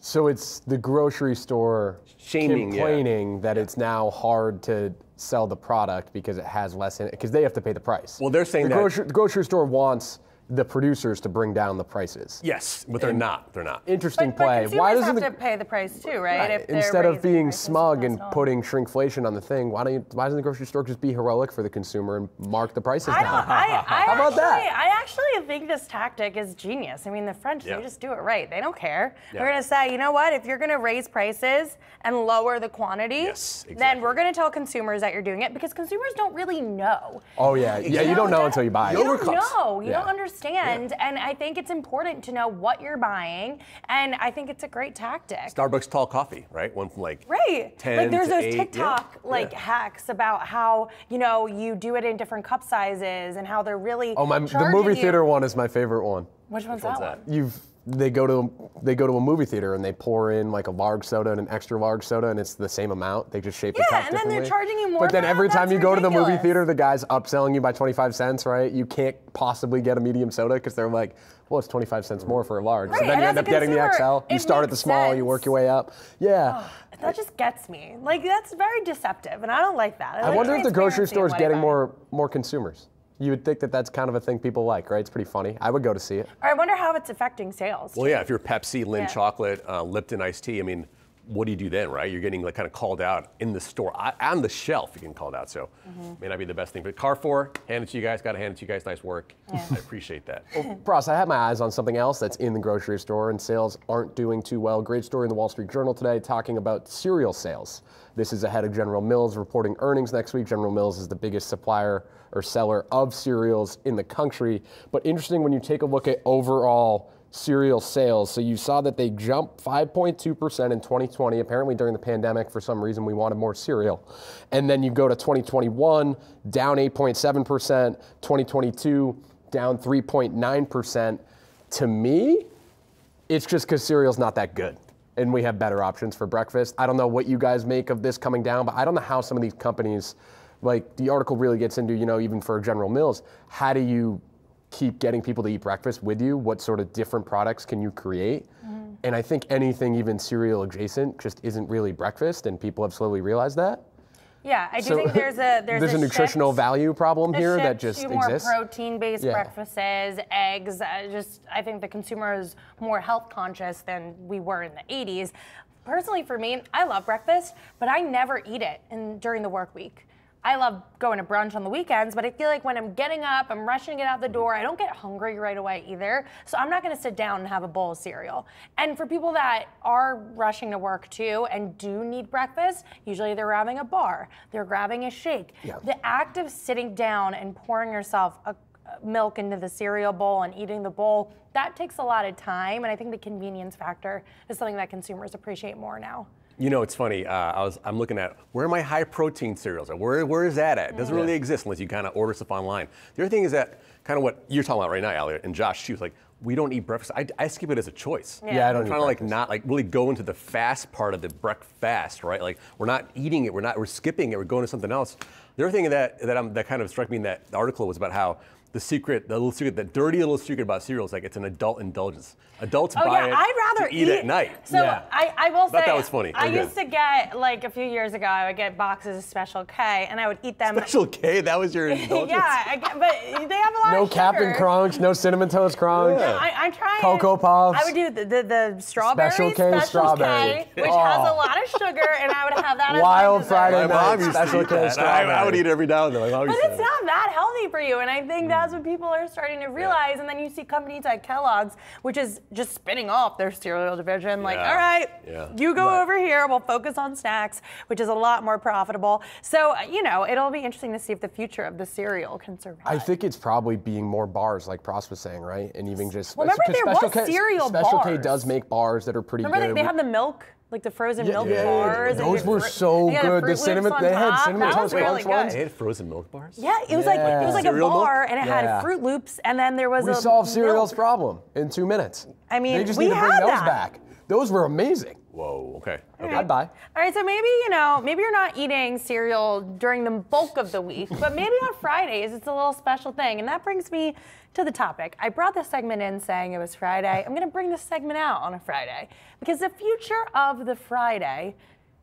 So it's the grocery store Shaming, complaining yeah. that it's now hard to sell the product because it has less in it because they have to pay the price. Well, they're saying the that grocery, the grocery store wants the producers to bring down the prices. Yes, but they're And not. They're not. Interesting But, play. but why doesn't have the to pay the price too, right? Right. If Instead of being prices, smug and putting shrinkflation on the thing, why don't you, why doesn't the grocery store just be heroic for the consumer and mark the prices I down? I, [LAUGHS] I How about actually, that? I actually think this tactic is genius. I mean, the French Yeah. they just do it right. They don't care. Yeah. They're going to say, you know what? If you're going to raise prices and lower the quantity, then we're going to tell consumers that you're doing it because consumers don't really know. Oh yeah, yeah. You don't know until you buy it. You don't know. You Yeah. don't understand. And I think it's important to know what you're buying. And I think it's a great tactic. Starbucks tall coffee, right? One from like Right. 10 like there's those eight. TikTok Yeah. like Yeah. hacks about how, you know, you do it in different cup sizes and how they're really Oh my! The movie you- theater one is my favorite one. Which one's that one? You've they go to they go to a movie theater and they pour in like a large soda and an extra large soda and it's the same amount. They just shape the Yeah, cup and then they're charging you more But then every time you That's go to the movie theater, the guy's upselling you by 25 cents, right? You can't possibly get a medium soda because they're like, well, it's 25 cents more for a large. Right, So then you end up getting the XL. You start at the small, you work your way up. Yeah. Oh, that just gets me. Like that's very deceptive, and I don't like that. I like wonder if the grocery store is getting more more consumers. You would think that that's kind of a thing people like, right? It's pretty funny. I would go to see it. Or I wonder how it's affecting sales. Well, yeah, if you're Pepsi, Lindt Yeah. chocolate, uh, Lipton iced tea, I mean, what do you do then, right? You're getting like kind of called out in the store, I- on the shelf, you're getting called out. So Mm-hmm. may not be the best thing. But Carrefour, hand it to you guys, got to hand it to you guys. Nice work. I appreciate that. Ross, I have my eyes on something else that's in the grocery store, and sales aren't doing too well. Great story in the Wall Street Journal today talking about cereal sales. This is ahead of General Mills reporting earnings next week. General Mills is the biggest supplier or seller of cereals in the country. But interesting when you take a look at overall cereal sales. So you saw that they jumped 5.2% in 2020. Apparently, during the pandemic, for some reason, we wanted more cereal. And then you go to 2021, down 8.7%, 2022, down 3.9%. To me, it's just because cereal's not that good and we have better options for breakfast. I don't know what you guys make of this coming down, but I don't know how some of these companies, like the article really gets into, you know, even for General Mills, how do you keep getting people to eat breakfast with you? What sort of different products can you create? And I think anything even cereal adjacent just isn't really breakfast, and people have slowly realized that. Yeah, I do So think there's a there's, a, nutritional shift, value problem here that just more exists. protein-based Yeah. breakfasts, eggs. Uh, just I think the consumer is more health conscious than we were in the 80s. Personally, for me, I love breakfast, but I never eat it in, during the work week. I love going to brunch on the weekends, but I feel like when I'm getting up, I'm rushing to get out the door, I don't get hungry right away either. So I'm not gonna sit down and have a bowl of cereal. And for people that are rushing to work too and do need breakfast, usually they're grabbing a bar, they're grabbing a shake. Yeah. The act of sitting down and pouring yourself a milk into the cereal bowl and eating the bowl, that takes a lot of time. And I think the convenience factor is something that consumers appreciate more now. You know, it's funny. Uh, I was I'm looking at where are my high protein cereals? At? Where where is that at? It doesn't Yeah. really exist unless you kind of order stuff online. The other thing is that kind of what you're talking about right now, Ali, and Josh She was Like we don't eat breakfast. I, I skip it as a choice. Yeah. Yeah, I don't I'm trying to like not like really go into the fast part of the breakfast, right? Like we're not eating it. We're not. We're skipping it. We're going to something else. The other thing that that I'm, that kind of struck me in that article was about how. The secret, the little secret, the dirty little secret about cereal is like it's an adult indulgence. Adults Oh buy yeah, it I'd rather to eat, at night. So I, I will Thought say that was funny. I Very used to get like a few years ago. I would get boxes of Special K, and I would eat them. Special K, that was your [LAUGHS] indulgence. yeah, I get, but they have a lot No of Captain sugar. Crunch, no Cinnamon Toast Crunch. I, I'm trying. Cocoa Puffs. I would do the, the, the strawberry Special K strawberry. K, which Oh. has a oh. lot of sugar, and I would have that Wild my. Friday night, Special eat K that. I, I would eat it every now and then. My But used to it's not that healthy for you, and I think that's what people are starting to realize. And then you see companies like Kellogg's, which is just spinning off their cereal division. Like, all right, Yeah. you go over here, we'll focus on snacks, which is a lot more profitable. So you know, it'll be interesting to see if the future of the cereal can survive. I think it's probably being more bars, like Pras was saying, right? And even just Well, remember there Special was K, cereal Special K does make bars that are pretty Remember good. they, they have the milk, like the frozen Yeah, milk yeah, yeah. bars. Those were fru- so good. The cinnamon- they had cinnamon that toast was really crunch good. ones. They had frozen milk bars. Yeah, it was like it was like a Cereal milk? bar, and it Yeah. had Froot Loops, and then there was we a solved cereal's problem in two minutes. I mean, they just we need to bring had those that. back. Those were amazing. Whoa. Okay. Okay. I'd buy. All right, so maybe you know, maybe you're not eating cereal during the bulk of the week, [LAUGHS] but maybe on Fridays it's a little special thing, and that brings me to the topic. I brought this segment in saying it was Friday. I'm going to bring this segment out on a Friday because the future of the Friday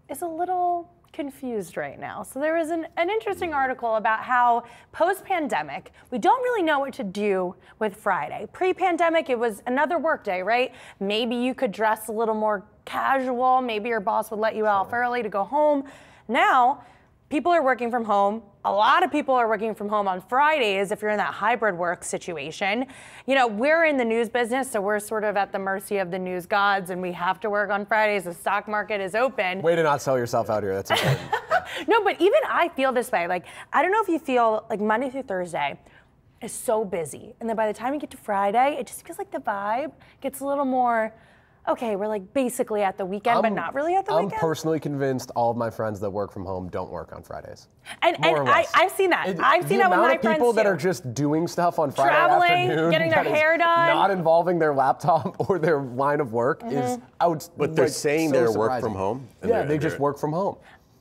is a little confused right now. So there was an, an interesting article about how post-pandemic, we don't really know what to do with Friday. Pre-pandemic, it was another work day, right? Maybe you could dress a little more casual. Maybe your boss would let you off early to go home. Now, people are working from home. A lot of people are working from home on Fridays if you're in that hybrid work situation. You know, we're in the news business, so we're sort of at the mercy of the news gods and we have to work on Fridays. The stock market is open. Way to not sell yourself out here. That's important. [LAUGHS] No, but even I feel this way. Like, I don't know if you feel like Monday through Thursday is so busy. And then by the time you get to Friday, it just feels like the vibe gets a little more, okay, we're like basically at the weekend, but I'm- not really at the weekend. I'm personally convinced all of my friends that work from home don't work on Fridays. and more and I, I've seen that. It- I've seen the that with amount my of friends people that too. are just doing stuff on Friday Traveling, afternoon, getting their hair done. not involving their laptop [LAUGHS] or their line of work is Mhm. out. But they're like, saying so they're work from home, and Yeah, they're- just work from home.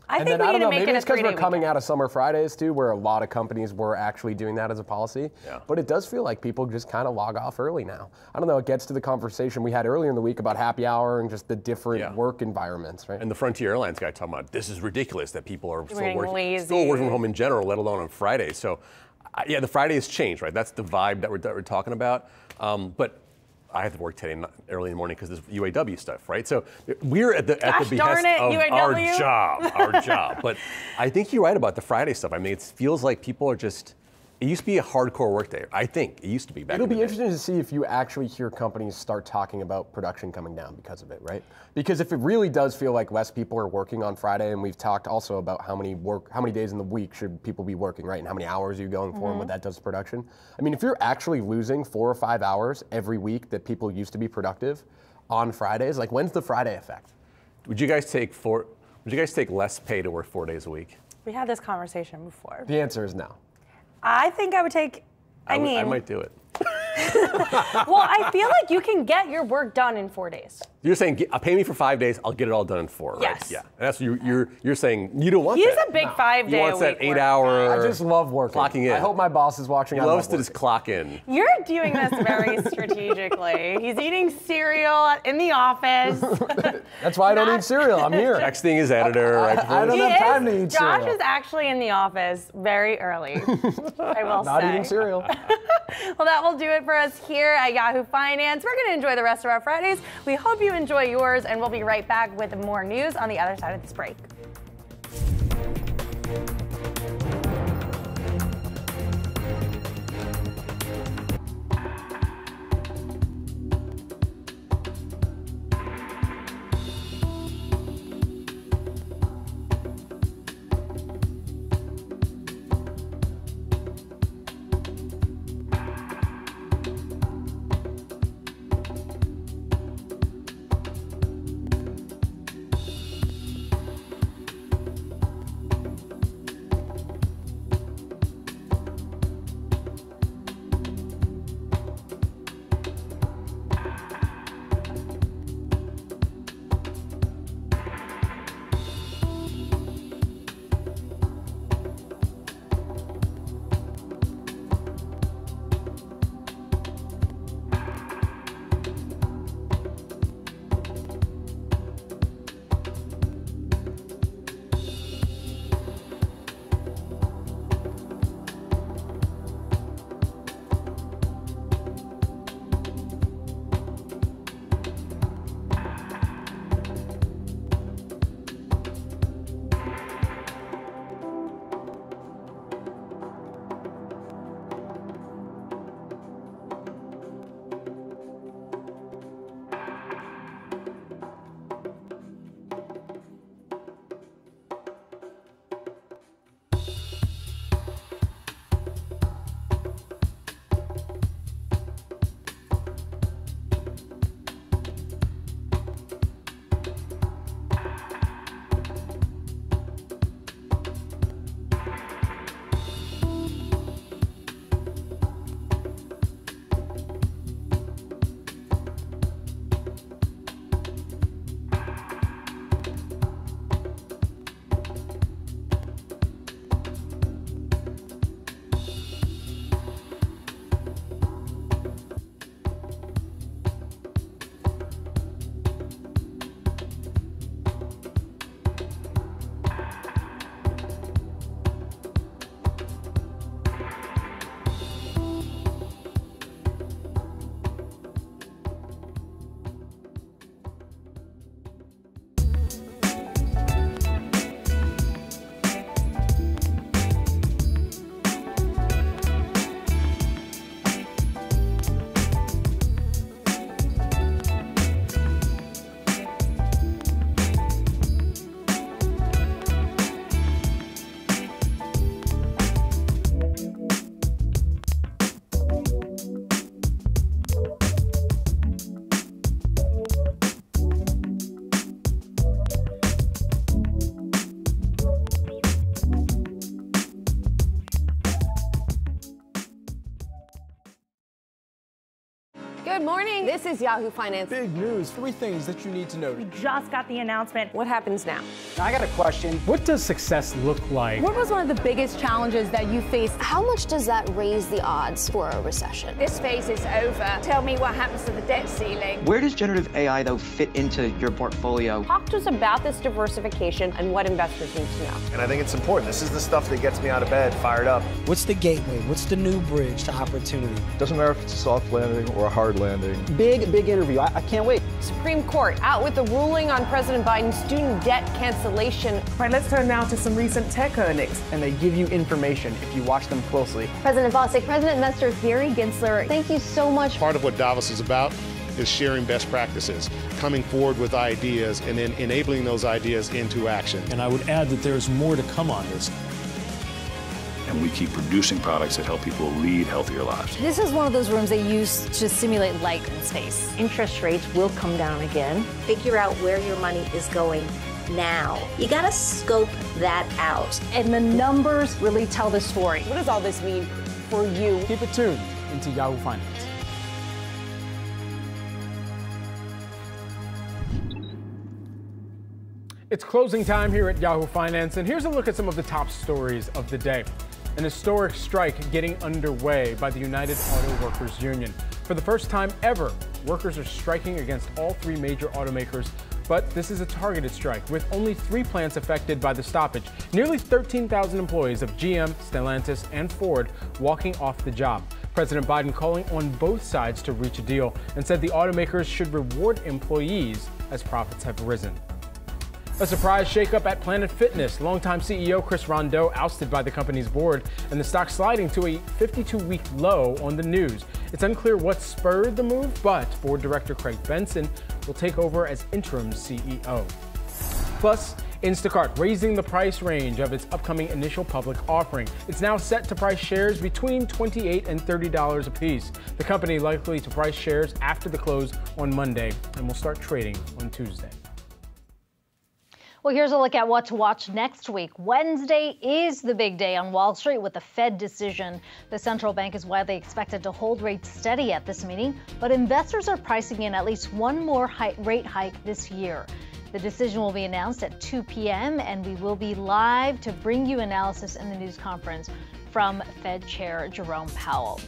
I and think then we I don't to know, make maybe it it's because we're three-day coming out of summer Fridays too, where a lot of companies were actually doing that as a policy. Yeah. But it does feel like people just kind of log off early now. I don't know. It gets to the conversation we had earlier in the week about happy hour and just the different Yeah. work environments, right? And the Frontier Airlines guy talking about this is ridiculous that people are still working, lazy. still working from home in general, let alone on Fridays. So, uh, yeah, the Fridays changed, right? That's the vibe that we're, that we're talking about. Um, but I have to work today early in the morning because there's UAW stuff, right? So we're at the at the behest it, of our job, our job. [LAUGHS] But I think you're right about the Friday stuff. I mean, it feels like people are just. It used to be a hardcore workday. I think it used to be back. It'll in the be day. interesting to see if you actually hear companies start talking about production coming down because of it, right? Because if it really does feel like less people are working on Friday, and we've talked also about how many work, how many days in the week should people be working, right? And how many hours are you going for, and what mm-hmm. that does to production. I mean, if you're actually losing four or five hours every week that people used to be productive on Fridays, like when's the Friday effect? Would you guys take four? Would you guys take less pay to work four days a week? We had this conversation before. The answer is no. I think I would take. I, would- mean, I might do it. [LAUGHS] well, I feel like you can get your work done in four days. You're saying get, pay me for five days, I'll get it all done in four, right? Yes. Yeah. And that's you. You're you're saying you don't want He's that. a big five You day want a that eight work hour. I just love working. Clocking in. I hope my boss is watching. He I loves love to just clock in. You're doing this [LAUGHS] very strategically. He's eating cereal in the office. [LAUGHS] That's why I don't eat cereal. I'm here. [LAUGHS] Texting his editor. right before I don't have time to eat Josh cereal. Josh is actually in the office very early. I will say. Not say. eating cereal. Well, that will do it for us here at Yahoo Finance. We're going to enjoy the rest of our Fridays. We hope you enjoy yours, and we'll be right back with more news on the other side of this break. Morning. This is Yahoo Finance. Big news, three things that you need to know. We just got the announcement. What happens now? I got a question. What does success look like? What was one of the biggest challenges that you faced? How much does that raise the odds for a recession? This phase is over. Tell me what happens to the debt ceiling. Where does generative AI, though, fit into your portfolio? Talk to us about this diversification and what investors need to know. And I think it's important. This is the stuff that gets me out of bed, fired up. What's the gateway? What's the new bridge to opportunity? Doesn't matter if it's a soft landing or a hard landing. Big, big interview. I, I can't wait. Supreme Court out with the ruling on President Biden's student debt cancellation. Right, let's turn now to some recent tech earnings. And they give you information if you watch them closely. President Bostic, President Investors Gary Gensler, thank you so much. Part of what Davos is about is sharing best practices, coming forward with ideas, and then enabling those ideas into action. And I would add that there's more to come on this and we keep producing products that help people lead healthier lives. This is one of those rooms they use to simulate light in space. Interest rates will come down again. Figure out where your money is going now. You got to scope that out. And the numbers really tell the story. What does all this mean for you? Keep it tuned into Yahoo Finance. It's closing time here at Yahoo Finance, and here's a look at some of the top stories of the day. An historic strike getting underway by the United Auto Workers Union. For the first time ever, workers are striking against all three major automakers, but this is a targeted strike with only three plants affected by the stoppage. Nearly 13,000 employees of GM, Stellantis, and Ford walking off the job. President Biden calling on both sides to reach a deal and said the automakers should reward employees as profits have risen. A surprise shakeup at Planet Fitness. Longtime CEO Chris Rondeau ousted by the company's board, and the stock sliding to a 52 week low on the news. It's unclear what spurred the move, but board director Craig Benson will take over as interim CEO. Plus, Instacart raising the price range of its upcoming initial public offering. It's now set to price shares between 28 and $30 apiece. The company likely to price shares after the close on Monday and will start trading on Tuesday. Well, here's a look at what to watch next week. Wednesday is the big day on Wall Street with the Fed decision. The central bank is widely expected to hold rates steady at this meeting, but investors are pricing in at least one more rate hike this year. The decision will be announced at 2 p.m., and we will be live to bring you analysis in the news conference from Fed Chair Jerome Powell.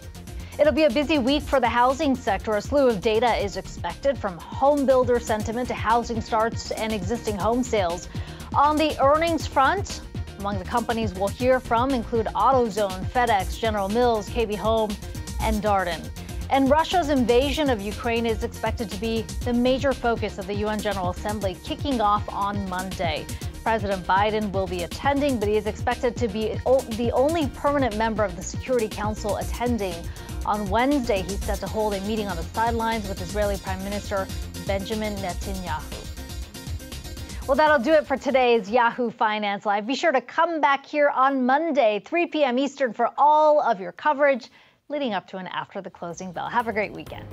It'll be a busy week for the housing sector. A slew of data is expected from home builder sentiment to housing starts and existing home sales. On the earnings front, among the companies we'll hear from include AutoZone, FedEx, General Mills, KB Home, and Darden. And Russia's invasion of Ukraine is expected to be the major focus of the UN General Assembly, kicking off on Monday. President Biden will be attending, but he is expected to be the only permanent member of the Security Council attending. On Wednesday, he's set to hold a meeting on the sidelines with Israeli Prime Minister Benjamin Netanyahu. Well, that'll do it for today's Yahoo Finance Live. Be sure to come back here on Monday, 3 p.m. Eastern, for all of your coverage leading up to and after the closing bell. Have a great weekend.